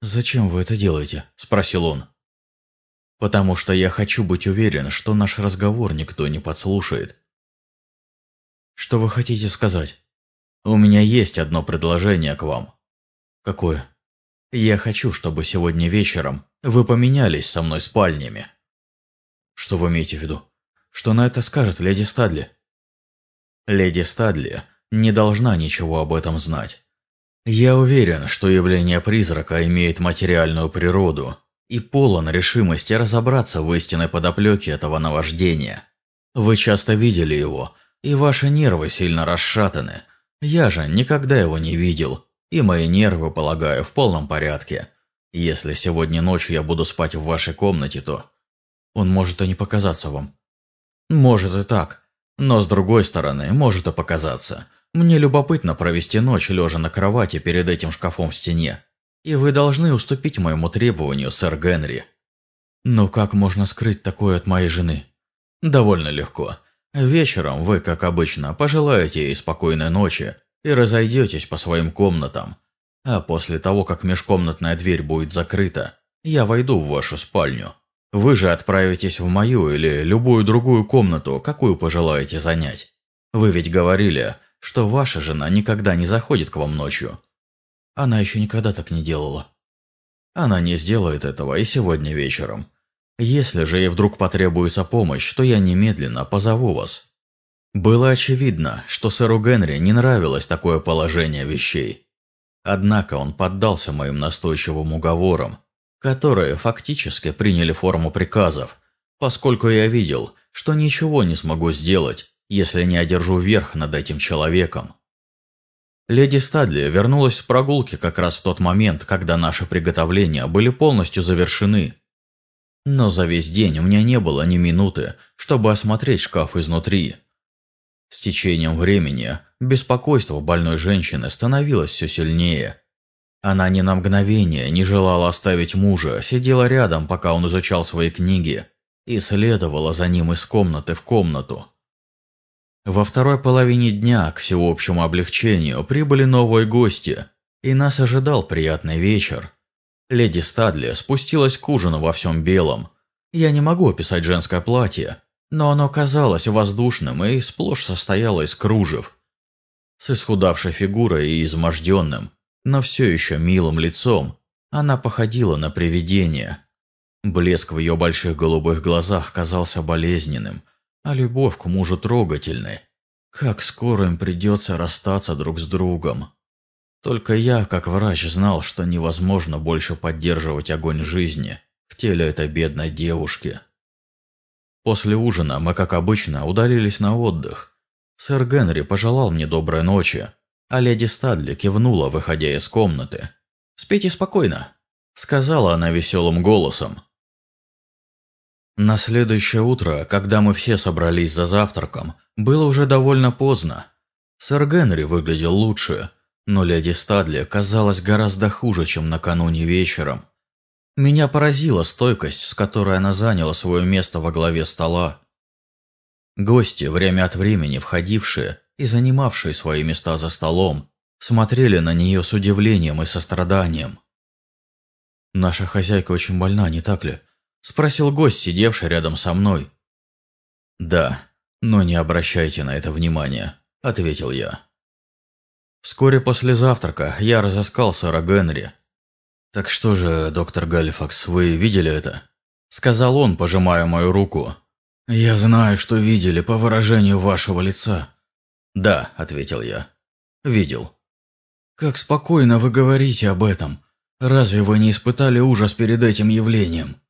«Зачем вы это делаете?» – спросил он. «Потому что я хочу быть уверен, что наш разговор никто не подслушает». «Что вы хотите сказать?» «У меня есть одно предложение к вам». «Какое?» «Я хочу, чтобы сегодня вечером вы поменялись со мной спальнями». «Что вы имеете в виду? Что на это скажет леди Стадли?» «Леди Стадли не должна ничего об этом знать. Я уверен, что явление призрака имеет материальную природу и полон решимости разобраться в истинной подоплеке этого наваждения. Вы часто видели его, и ваши нервы сильно расшатаны. Я же никогда его не видел, и мои нервы, полагаю, в полном порядке. Если сегодня ночью я буду спать в вашей комнате, то... Он может и не показаться вам. Может и так. Но с другой стороны, может и показаться – мне любопытно провести ночь лежа на кровати перед этим шкафом в стене. И вы должны уступить моему требованию, сэр Генри. Но как можно скрыть такое от моей жены? Довольно легко. Вечером вы, как обычно, пожелаете ей спокойной ночи и разойдетесь по своим комнатам. А после того, как межкомнатная дверь будет закрыта, я войду в вашу спальню. Вы же отправитесь в мою или любую другую комнату, какую пожелаете занять. Вы ведь говорили, что ваша жена никогда не заходит к вам ночью. Она еще никогда так не делала. Она не сделает этого и сегодня вечером. Если же ей вдруг потребуется помощь, то я немедленно позову вас. Было очевидно, что сэру Генри не нравилось такое положение вещей. Однако он поддался моим настойчивым уговорам, которые фактически приняли форму приказов, поскольку я видел, что ничего не смогу сделать, если не одержу верх над этим человеком. Леди Стадли вернулась с прогулки как раз в тот момент, когда наши приготовления были полностью завершены. Но за весь день у меня не было ни минуты, чтобы осмотреть шкаф изнутри. С течением времени беспокойство больной женщины становилось все сильнее. Она ни на мгновение не желала оставить мужа, сидела рядом, пока он изучал свои книги, и следовала за ним из комнаты в комнату. Во второй половине дня, к всеобщему облегчению, прибыли новые гости, и нас ожидал приятный вечер. Леди Стадли спустилась к ужину во всем белом. Я не могу описать женское платье, но оно казалось воздушным и сплошь состояло из кружев. С исхудавшей фигурой и изможденным, но все еще милым лицом, она походила на привидение. Блеск в ее больших голубых глазах казался болезненным, а любовь к мужу трогательной. Как скоро им придется расстаться друг с другом. Только я, как врач, знал, что невозможно больше поддерживать огонь жизни в теле этой бедной девушки. После ужина мы, как обычно, удалились на отдых. Сэр Генри пожелал мне доброй ночи, а леди Стадли кивнула, выходя из комнаты. «Спите спокойно», – сказала она веселым голосом. На следующее утро, когда мы все собрались за завтраком, было уже довольно поздно. Сэр Генри выглядел лучше, но леди Стадли казалась гораздо хуже, чем накануне вечером. Меня поразила стойкость, с которой она заняла свое место во главе стола. Гости, время от времени входившие и занимавшие свои места за столом, смотрели на нее с удивлением и состраданием. «Наша хозяйка очень больна, не так ли?» – спросил гость, сидевший рядом со мной. «Да, но не обращайте на это внимания», – ответил я. Вскоре после завтрака я разыскал сэра Генри. «Так что же, доктор Галифакс, вы видели это?» – сказал он, пожимая мою руку. «Я знаю, что видели по выражению вашего лица». «Да», – ответил я. «Видел». «Как спокойно вы говорите об этом. Разве вы не испытали ужас перед этим явлением?»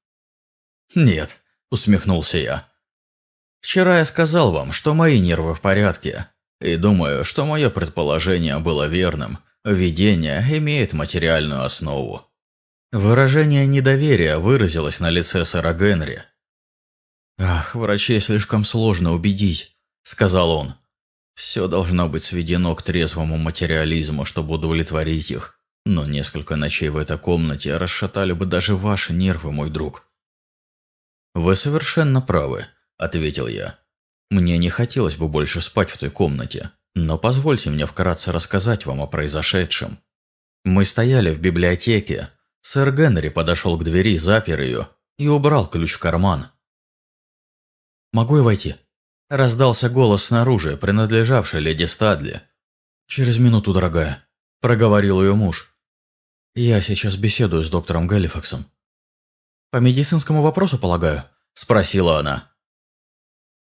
«Нет», – усмехнулся я. «Вчера я сказал вам, что мои нервы в порядке, и думаю, что мое предположение было верным. Видение имеет материальную основу». Выражение недоверия выразилось на лице сэра Генри. «Ах, врачей слишком сложно убедить», – сказал он. «Все должно быть сведено к трезвому материализму, чтобы удовлетворить их. Но несколько ночей в этой комнате расшатали бы даже ваши нервы, мой друг». «Вы совершенно правы», – ответил я. «Мне не хотелось бы больше спать в той комнате, но позвольте мне вкратце рассказать вам о произошедшем. Мы стояли в библиотеке. Сэр Генри подошел к двери, запер ее и убрал ключ в карман. «Могу я войти?» Раздался голос снаружи, принадлежавший леди Стадли. «Через минуту, дорогая», – проговорил ее муж. «Я сейчас беседую с доктором Галифаксом». «По медицинскому вопросу, полагаю?» – спросила она.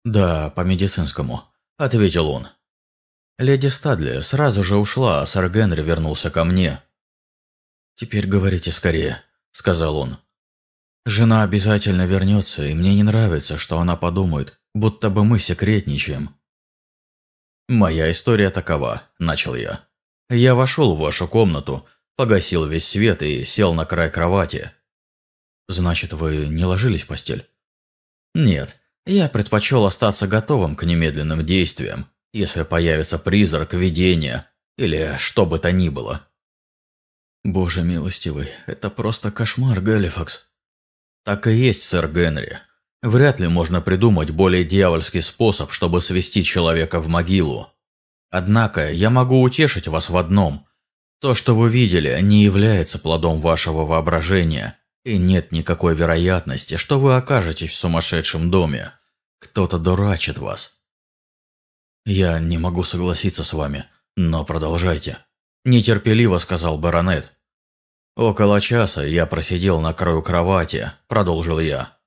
«Да, по медицинскому», – ответил он. Леди Стадли сразу же ушла, а сэр Генри вернулся ко мне. «Теперь говорите скорее», – сказал он. «Жена обязательно вернется, и мне не нравится, что она подумает, будто бы мы секретничаем». «Моя история такова», – начал я. «Я вошел в вашу комнату, погасил весь свет и сел на край кровати». «Значит, вы не ложились в постель?» «Нет, я предпочел остаться готовым к немедленным действиям, если появится призрак, видение или что бы то ни было». «Боже милостивый, это просто кошмар, Галифакс», так и есть, сэр Генри. Вряд ли можно придумать более дьявольский способ, чтобы свести человека в могилу. Однако я могу утешить вас в одном. То, что вы видели, не является плодом вашего воображения, и нет никакой вероятности, что вы окажетесь в сумасшедшем доме. Кто-то дурачит вас. Я не могу согласиться с вами, но продолжайте. Нетерпеливо сказал баронет. «Около часа я просидел на краю кровати», – продолжил я.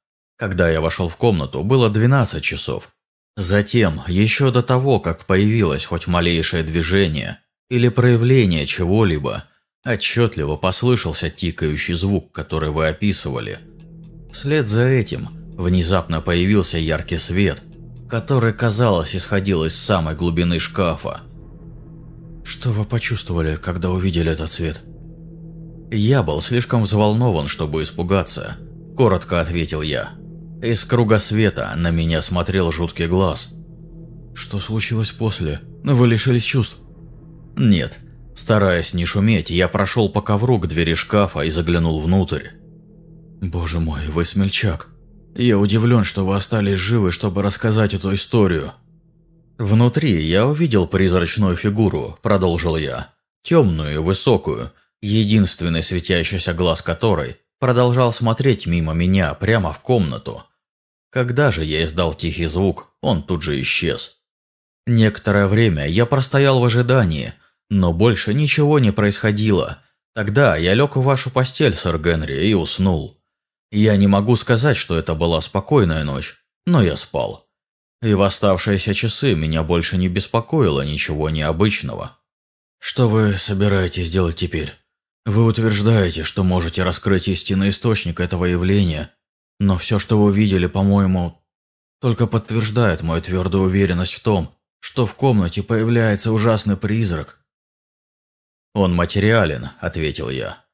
Когда я вошел в комнату, было 12 часов. Затем, еще до того, как появилось хоть малейшее движение или проявление чего-либо, отчетливо послышался тикающий звук, который вы описывали. Вслед за этим внезапно появился яркий свет, который, казалось, исходил из самой глубины шкафа. «Что вы почувствовали, когда увидели этот свет?» «Я был слишком взволнован, чтобы испугаться», – коротко ответил я. Из круга света на меня смотрел жуткий глаз. «Что случилось после? Вы лишились чувств?» «Нет. Стараясь не шуметь, я прошел по ковру к двери шкафа и заглянул внутрь». «Боже мой, вы смельчак. Я удивлен, что вы остались живы, чтобы рассказать эту историю». «Внутри я увидел призрачную фигуру», – продолжил я. «Темную высокую, единственный светящийся глаз которой продолжал смотреть мимо меня прямо в комнату. Когда же я издал тихий звук, он тут же исчез. Некоторое время я простоял в ожидании, но больше ничего не происходило. Тогда я лег в вашу постель, сэр Генри, и уснул. Я не могу сказать, что это была спокойная ночь, но я спал. И в оставшиеся часы меня больше не беспокоило ничего необычного. «Что вы собираетесь делать теперь?» Вы утверждаете, что можете раскрыть истинный источник этого явления, но все, что вы видели, по-моему, только подтверждает мою твердую уверенность в том, что в комнате появляется ужасный призрак. «Он материален», – ответил я.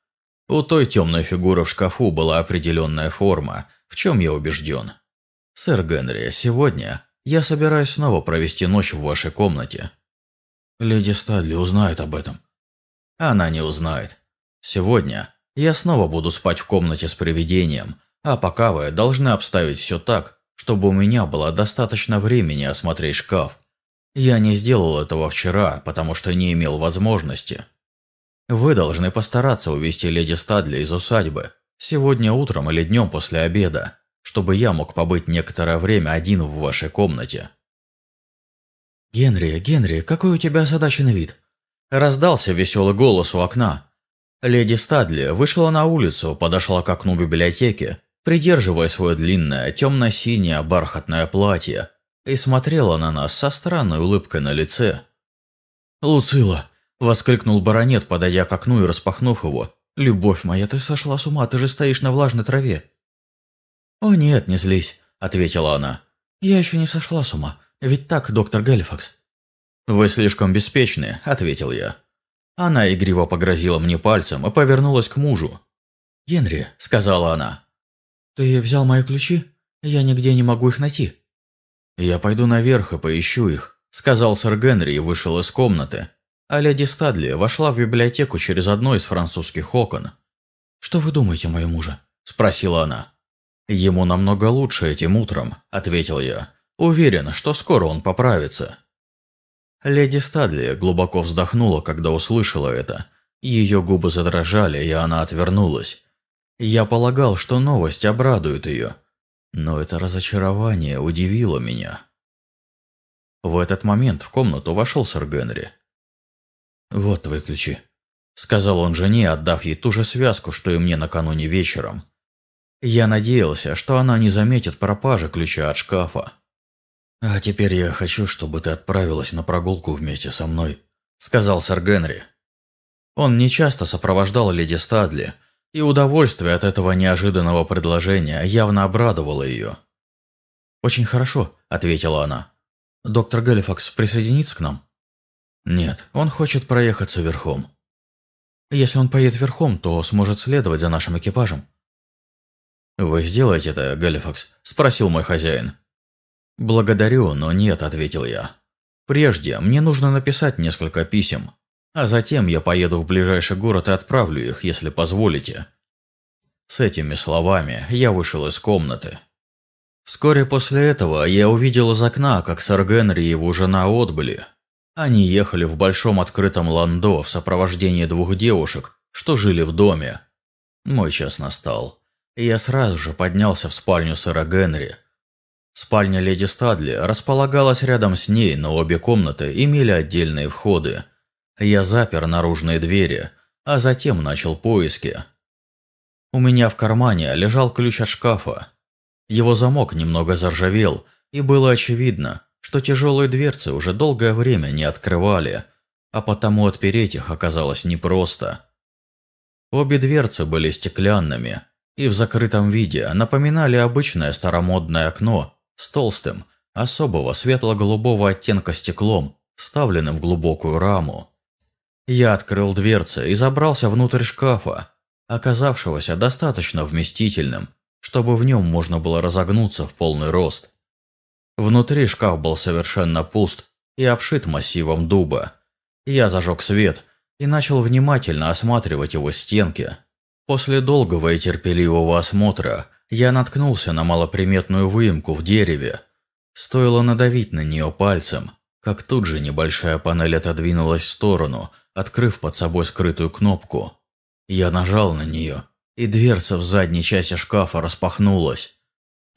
«У той темной фигуры в шкафу была определенная форма, в чем я убежден. Сэр Генри, сегодня я собираюсь снова провести ночь в вашей комнате». «Леди Стадли узнает об этом». «Она не узнает. Сегодня я снова буду спать в комнате с привидением, а пока вы должны обставить все так, чтобы у меня было достаточно времени осмотреть шкаф. Я не сделал этого вчера, потому что не имел возможности. Вы должны постараться увести леди Стадли из усадьбы сегодня утром или днем после обеда, чтобы я мог побыть некоторое время один в вашей комнате. «Генри, Генри, какой у тебя озадаченный вид?» Раздался веселый голос у окна, Леди Стадли вышла на улицу, подошла к окну библиотеки, придерживая свое длинное темно-синее бархатное платье, и смотрела на нас со странной улыбкой на лице. «Луцила!» – воскликнул баронет, подойдя к окну и распахнув его. «Любовь моя, ты сошла с ума, ты же стоишь на влажной траве!» «О нет, не злись», – ответила она. «Я еще не сошла с ума, ведь так, доктор Галифакс?» «Вы слишком беспечны», – ответил я. Она игриво погрозила мне пальцем и повернулась к мужу. «Генри», – сказала она. «Ты взял мои ключи?» Я нигде не могу их найти». «Я пойду наверх и поищу их», – сказал сэр Генри и вышел из комнаты. А леди Стадли вошла в библиотеку через одно из французских окон. «Что вы думаете, моя мужа?» – спросила она. «Ему намного лучше этим утром», – ответил я. «Уверен, что скоро он поправится». Леди Стадли глубоко вздохнула, когда услышала это. Ее губы задрожали, и она отвернулась. Я полагал, что новость обрадует ее. Но это разочарование удивило меня. В этот момент в комнату вошел сэр Генри. «Вот твои ключи», – сказал он жене, отдав ей ту же связку, что и мне накануне вечером. Я надеялся, что она не заметит пропажи ключа от шкафа. «А теперь я хочу, чтобы ты отправилась на прогулку вместе со мной», – сказал сэр Генри. Он нечасто сопровождал леди Стадли, и удовольствие от этого неожиданного предложения явно обрадовало ее. «Очень хорошо», – ответила она. «Доктор Галифакс присоединится к нам?» «Нет, он хочет проехаться верхом». «Если он поедет верхом, то сможет следовать за нашим экипажем». «Вы сделаете это, Галифакс?» – спросил мой хозяин. «Благодарю, но нет», – ответил я. «Прежде мне нужно написать несколько писем, а затем я поеду в ближайший город и отправлю их, если позволите». С этими словами я вышел из комнаты. Вскоре после этого я увидел из окна, как сэр Генри и его жена отбыли. Они ехали в большом открытом ландо в сопровождении двух девушек, что жили в доме. Мой час настал, я сразу же поднялся в спальню сэра Генри – Спальня леди Стадли располагалась рядом с ней, но обе комнаты имели отдельные входы. Я запер наружные двери, а затем начал поиски. У меня в кармане лежал ключ от шкафа. Его замок немного заржавел, и было очевидно, что тяжелые дверцы уже долгое время не открывали, а потому отпереть их оказалось непросто. Обе дверцы были стеклянными и в закрытом виде напоминали обычное старомодное окно с толстым, особого светло-голубого оттенка стеклом, вставленным в глубокую раму. Я открыл дверцы и забрался внутрь шкафа, оказавшегося достаточно вместительным, чтобы в нем можно было разогнуться в полный рост. Внутри шкаф был совершенно пуст и обшит массивом дуба. Я зажег свет и начал внимательно осматривать его стенки. После долгого и терпеливого осмотра я наткнулся на малоприметную выемку в дереве. Стоило надавить на нее пальцем, как тут же небольшая панель отодвинулась в сторону, открыв под собой скрытую кнопку. Я нажал на нее, и дверца в задней части шкафа распахнулась.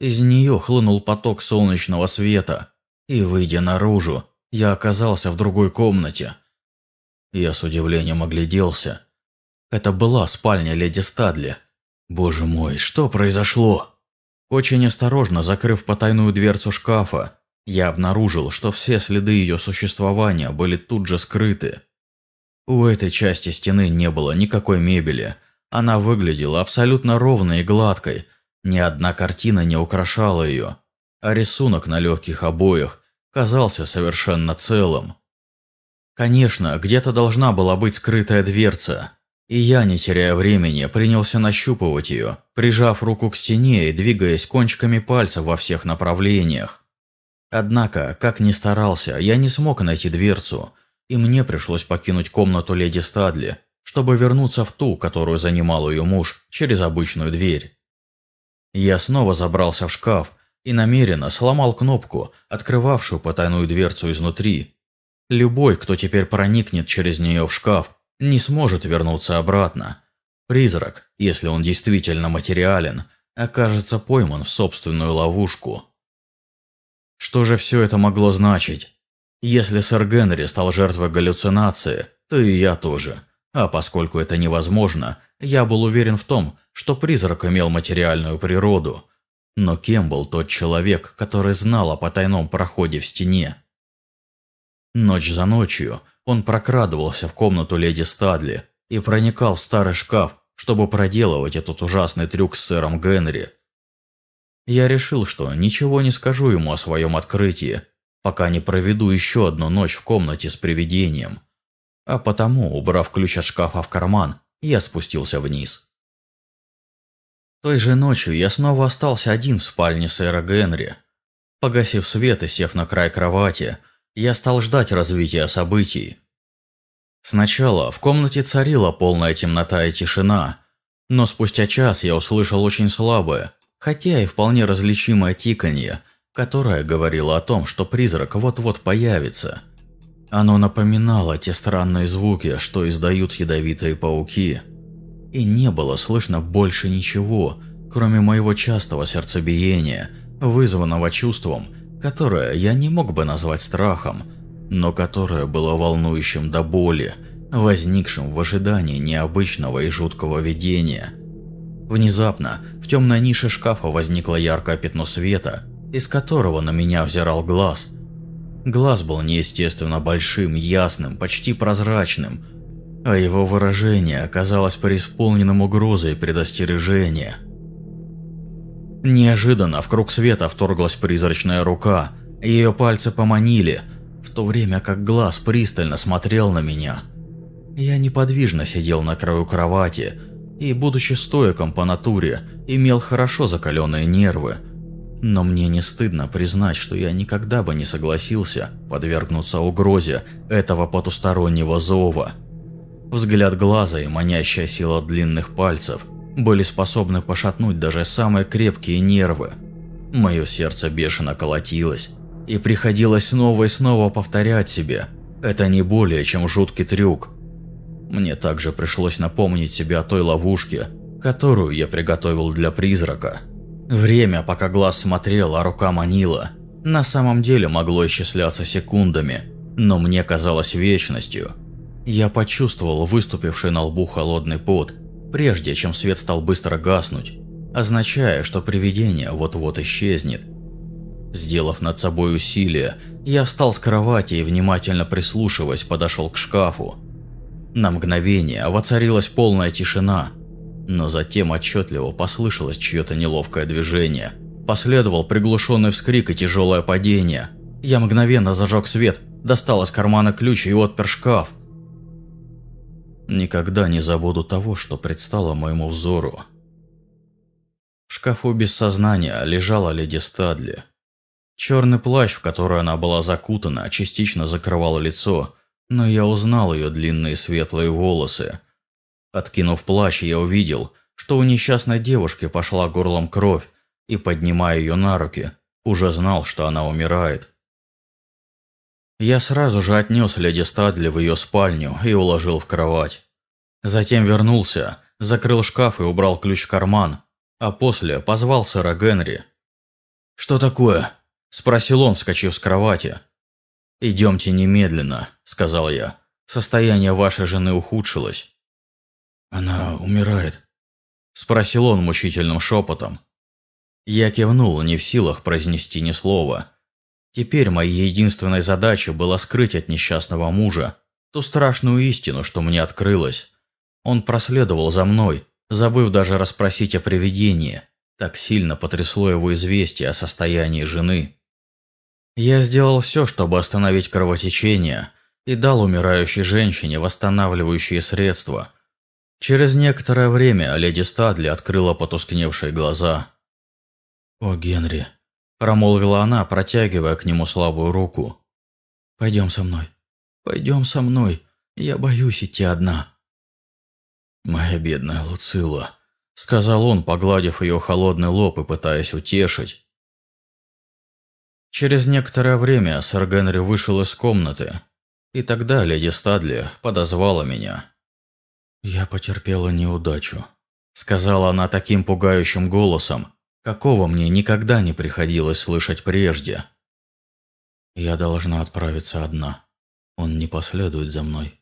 Из нее хлынул поток солнечного света, и, выйдя наружу, я оказался в другой комнате. Я с удивлением огляделся. Это была спальня леди Стадли – Боже мой, что произошло? Очень осторожно закрыв потайную дверцу шкафа, я обнаружил, что все следы ее существования были тут же скрыты. У этой части стены не было никакой мебели. Она выглядела абсолютно ровной и гладкой. Ни одна картина не украшала ее, а рисунок на легких обоях казался совершенно целым. Конечно, где-то должна была быть скрытая дверца, и я, не теряя времени, принялся нащупывать ее, прижав руку к стене и двигаясь кончиками пальцев во всех направлениях. Однако, как ни старался, я не смог найти дверцу, и мне пришлось покинуть комнату леди Стадли, чтобы вернуться в ту, которую занимал ее муж, через обычную дверь. Я снова забрался в шкаф и намеренно сломал кнопку, открывавшую потайную дверцу изнутри. Любой, кто теперь проникнет через нее в шкаф, не сможет вернуться обратно. Призрак, если он действительно материален, окажется пойман в собственную ловушку. Что же все это могло значить? Если сэр Генри стал жертвой галлюцинации, то и я тоже. А поскольку это невозможно, я был уверен в том, что призрак имел материальную природу. Но кем был тот человек, который знал о потайном проходе в стене? Ночь за ночью он прокрадывался в комнату леди Стадли и проникал в старый шкаф, чтобы проделывать этот ужасный трюк с сэром Генри. Я решил, что ничего не скажу ему о своем открытии, пока не проведу еще одну ночь в комнате с привидением. А потому, убрав ключ от шкафа в карман, я спустился вниз. Той же ночью я снова остался один в спальне сэра Генри. Погасив свет и сев на край кровати, я стал ждать развития событий. Сначала в комнате царила полная темнота и тишина, но спустя час я услышал очень слабое, хотя и вполне различимое тиканье, которое говорило о том, что призрак вот-вот появится. Оно напоминало те странные звуки, что издают ядовитые пауки – и не было слышно больше ничего, кроме моего частого сердцебиения, вызванного чувством, которое я не мог бы назвать страхом, но которое было волнующим до боли, возникшим в ожидании необычного и жуткого видения. Внезапно в темной нише шкафа возникло яркое пятно света, из которого на меня взирал глаз. Глаз был неестественно большим, ясным, почти прозрачным – а его выражение оказалось преисполненным угрозой и предостережения. Неожиданно в круг света вторглась призрачная рука, ее пальцы поманили, в то время как глаз пристально смотрел на меня. Я неподвижно сидел на краю кровати и, будучи стоиком по натуре, имел хорошо закаленные нервы. Но мне не стыдно признать, что я никогда бы не согласился подвергнуться угрозе этого потустороннего зова – Взгляд глаза и манящая сила длинных пальцев были способны пошатнуть даже самые крепкие нервы. Мое сердце бешено колотилось, и приходилось снова и снова повторять себе «это не более чем жуткий трюк». Мне также пришлось напомнить себе о той ловушке, которую я приготовил для призрака. Время, пока глаз смотрел, а рука манила, на самом деле могло исчисляться секундами, но мне казалось вечностью – я почувствовал выступивший на лбу холодный пот, прежде чем свет стал быстро гаснуть, означая, что привидение вот-вот исчезнет. Сделав над собой усилие, я встал с кровати и, внимательно прислушиваясь, подошел к шкафу. На мгновение воцарилась полная тишина, но затем отчетливо послышалось чье-то неловкое движение. Последовал приглушенный вскрик и тяжелое падение. Я мгновенно зажег свет, достал из кармана ключ и отпер шкаф – Никогда не забуду того, что предстало моему взору. В шкафу без сознания лежала леди Стадли. Черный плащ, в который она была закутана, частично закрывал лицо, но я узнал ее длинные светлые волосы. Откинув плащ, я увидел, что у несчастной девушки пошла горлом кровь, и, поднимая ее на руки, уже знал, что она умирает. Я сразу же отнес леди Стадли в ее спальню и уложил в кровать. Затем вернулся, закрыл шкаф и убрал ключ в карман, а после позвал сэра Генри. «Что такое?» – спросил он, вскочив с кровати. «Идемте немедленно», – сказал я. «Состояние вашей жены ухудшилось». «Она умирает?» – спросил он мучительным шепотом. Я кивнул, не в силах произнести ни слова. Теперь моей единственной задачей было скрыть от несчастного мужа ту страшную истину, что мне открылась. Он проследовал за мной, забыв даже расспросить о привидении. Так сильно потрясло его известие о состоянии жены. Я сделал все, чтобы остановить кровотечение, и дал умирающей женщине восстанавливающие средства. Через некоторое время леди Стадли открыла потускневшие глаза. «О, Генри», Промолвила она, протягивая к нему слабую руку. «Пойдем со мной. Пойдем со мной. Я боюсь идти одна». «Моя бедная Луцила», — сказал он, погладив ее холодный лоб и пытаясь утешить. Через некоторое время сэр Генри вышел из комнаты, и тогда леди Стадли подозвала меня. «Я потерпела неудачу», — сказала она таким пугающим голосом, какого мне никогда не приходилось слышать прежде. Я должна отправиться одна. Он не последует за мной.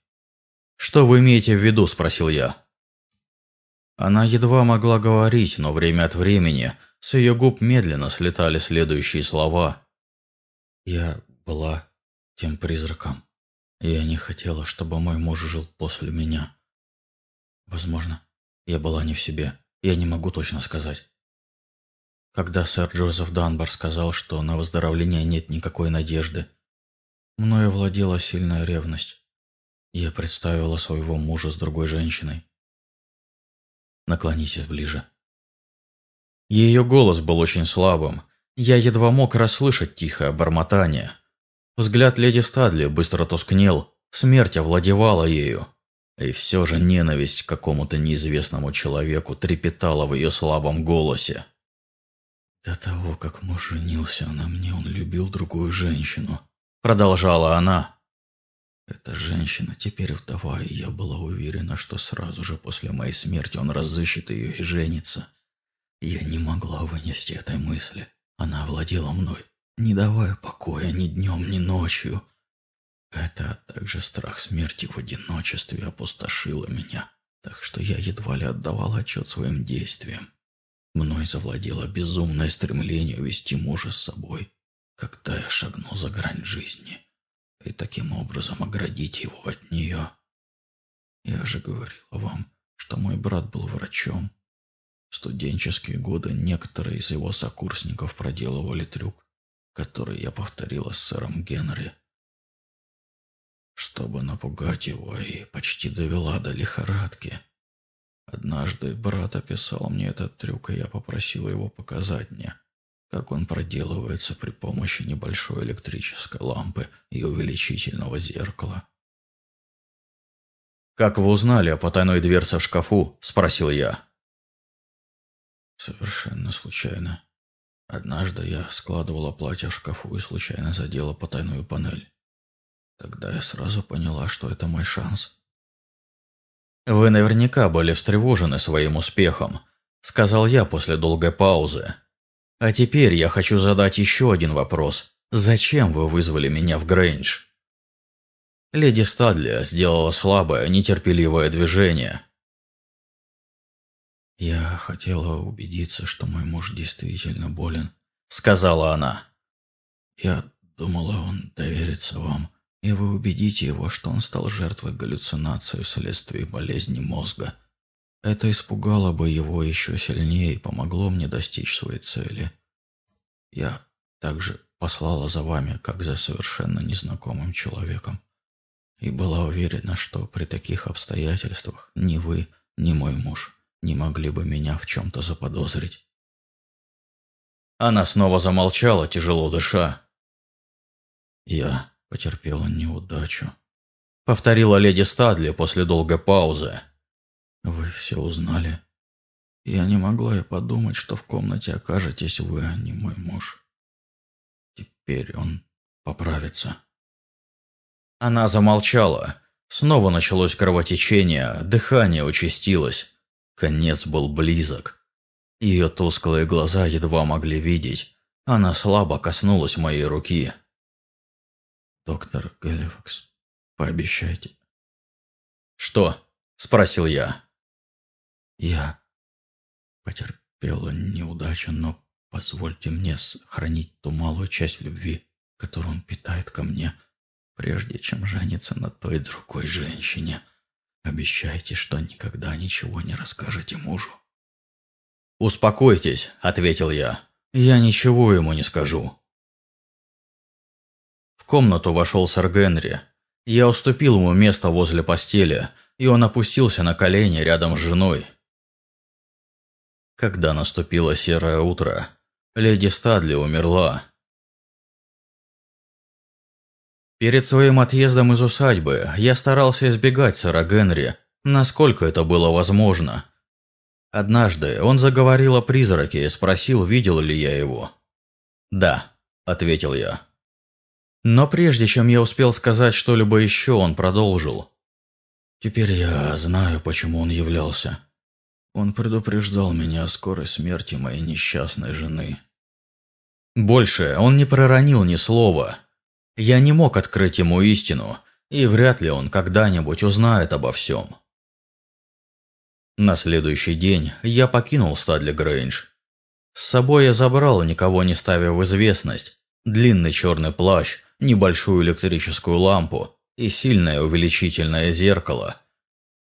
«Что вы имеете в виду?» – спросил я. Она едва могла говорить, но время от времени с ее губ медленно слетали следующие слова. «Я была тем призраком. Я не хотела, чтобы мой муж жил после меня. Возможно, я была не в себе. Я не могу точно сказать. Когда сэр Джозеф Данбар сказал, что на выздоровление нет никакой надежды, мною владела сильная ревность. Я представила своего мужа с другой женщиной. Наклонитесь ближе. Ее голос был очень слабым. Я едва мог расслышать тихое бормотание. Взгляд леди Стадли быстро тускнел, смерть овладевала ею. И все же ненависть к какому-то неизвестному человеку трепетала в ее слабом голосе. «До того, как муж женился на мне, он любил другую женщину», — продолжала она. Эта женщина теперь вдова, и я была уверена, что сразу же после моей смерти он разыщет ее и женится. Я не могла вынести этой мысли. Она овладела мной, не давая покоя ни днем, ни ночью. Это, а также страх смерти в одиночестве опустошило меня, так что я едва ли отдавал отчет своим действиям. Мной завладело безумное стремление увести мужа с собой, когда я шагнул за грань жизни, и таким образом оградить его от нее. Я же говорил вам, что мой брат был врачом. В студенческие годы некоторые из его сокурсников проделывали трюк, который я повторила с сэром Генри чтобы напугать его, и почти довела до лихорадки. Однажды брат описал мне этот трюк, и я попросила его показать мне, как он проделывается при помощи небольшой электрической лампы и увеличительного зеркала. «Как вы узнали о потайной дверце в шкафу?» – спросил я. «Совершенно случайно. Однажды я складывала платье в шкафу и случайно задела потайную панель. Тогда я сразу поняла, что это мой шанс. «Вы наверняка были встревожены своим успехом», – сказал я после долгой паузы. «А теперь я хочу задать еще один вопрос. Зачем вы вызвали меня в Грейндж?» Леди Стадли сделала слабое, нетерпеливое движение. «Я хотела убедиться, что мой муж действительно болен», – сказала она. «Я думала, он доверится вам и вы убедите его, что он стал жертвой галлюцинации вследствие болезни мозга. Это испугало бы его еще сильнее и помогло мне достичь своей цели. Я также послала за вами, как за совершенно незнакомым человеком, и была уверена, что при таких обстоятельствах ни вы, ни мой муж не могли бы меня в чем-то заподозрить. Она снова замолчала, тяжело дыша. Я потерпела неудачу. Повторила леди Стадли после долгой паузы. Вы все узнали. Я не могла и подумать, что в комнате окажетесь вы, а не мой муж. Теперь он поправится. Она замолчала. Снова началось кровотечение, дыхание участилось. Конец был близок. Ее тусклые глаза едва могли видеть. Она слабо коснулась моей руки. «Доктор Галифакс, пообещайте». «Что?» – спросил я. «Я потерпела неудачу, но позвольте мне сохранить ту малую часть любви, которую он питает ко мне, прежде чем жениться на той другой женщине. Обещайте, что никогда ничего не расскажете мужу». «Успокойтесь», – ответил я. «Я ничего ему не скажу» комнату вошел сэр Генри. Я уступил ему место возле постели, и он опустился на колени рядом с женой. Когда наступило серое утро, леди Стадли умерла. Перед своим отъездом из усадьбы я старался избегать сэра Генри, насколько это было возможно. Однажды он заговорил о призраке и спросил, видел ли я его. «Да», – ответил я. Но прежде чем я успел сказать что-либо еще, он продолжил. «Теперь я знаю, почему он являлся. Он предупреждал меня о скорой смерти моей несчастной жены». Больше он не проронил ни слова. Я не мог открыть ему истину, и вряд ли он когда-нибудь узнает обо всем. На следующий день я покинул Стадли Грейндж. С собой я забрал, никого не ставя в известность, длинный черный плащ, небольшую электрическую лампу и сильное увеличительное зеркало.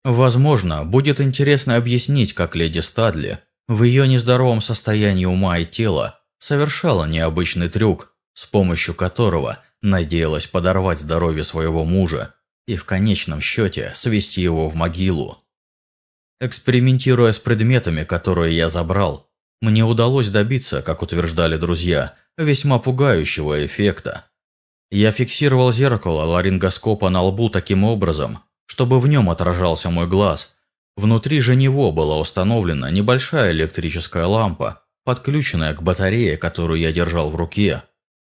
Возможно, будет интересно объяснить, как леди Стадли в ее нездоровом состоянии ума и тела совершала необычный трюк, с помощью которого надеялась подорвать здоровье своего мужа и в конечном счете свести его в могилу. Экспериментируя с предметами, которые я забрал, Мне удалось добиться, как утверждали друзья, весьма пугающего эффекта. Я фиксировал зеркало ларингоскопа на лбу таким образом, чтобы в нем отражался мой глаз. Внутри же него была установлена небольшая электрическая лампа, подключенная к батарее, которую я держал в руке.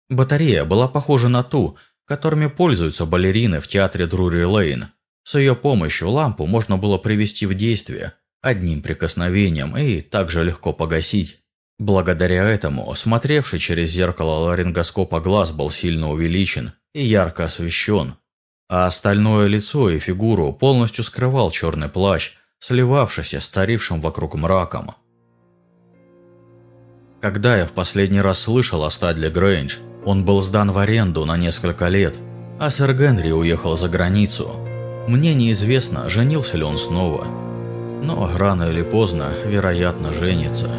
Батарея была похожа на ту, которыми пользуются балерины в театре Друри Лейн. С ее помощью лампу можно было привести в действие одним прикосновением и также легко погасить. Благодаря этому, смотревший через зеркало ларингоскопа глаз был сильно увеличен и ярко освещен, а остальное лицо и фигуру полностью скрывал черный плащ, сливавшийся с тарившим вокруг мраком. Когда я в последний раз слышал о Стадле Грейндж, он был сдан в аренду на несколько лет, а сэр Генри уехал за границу. Мне неизвестно, женился ли он снова. Но рано или поздно, вероятно, женится.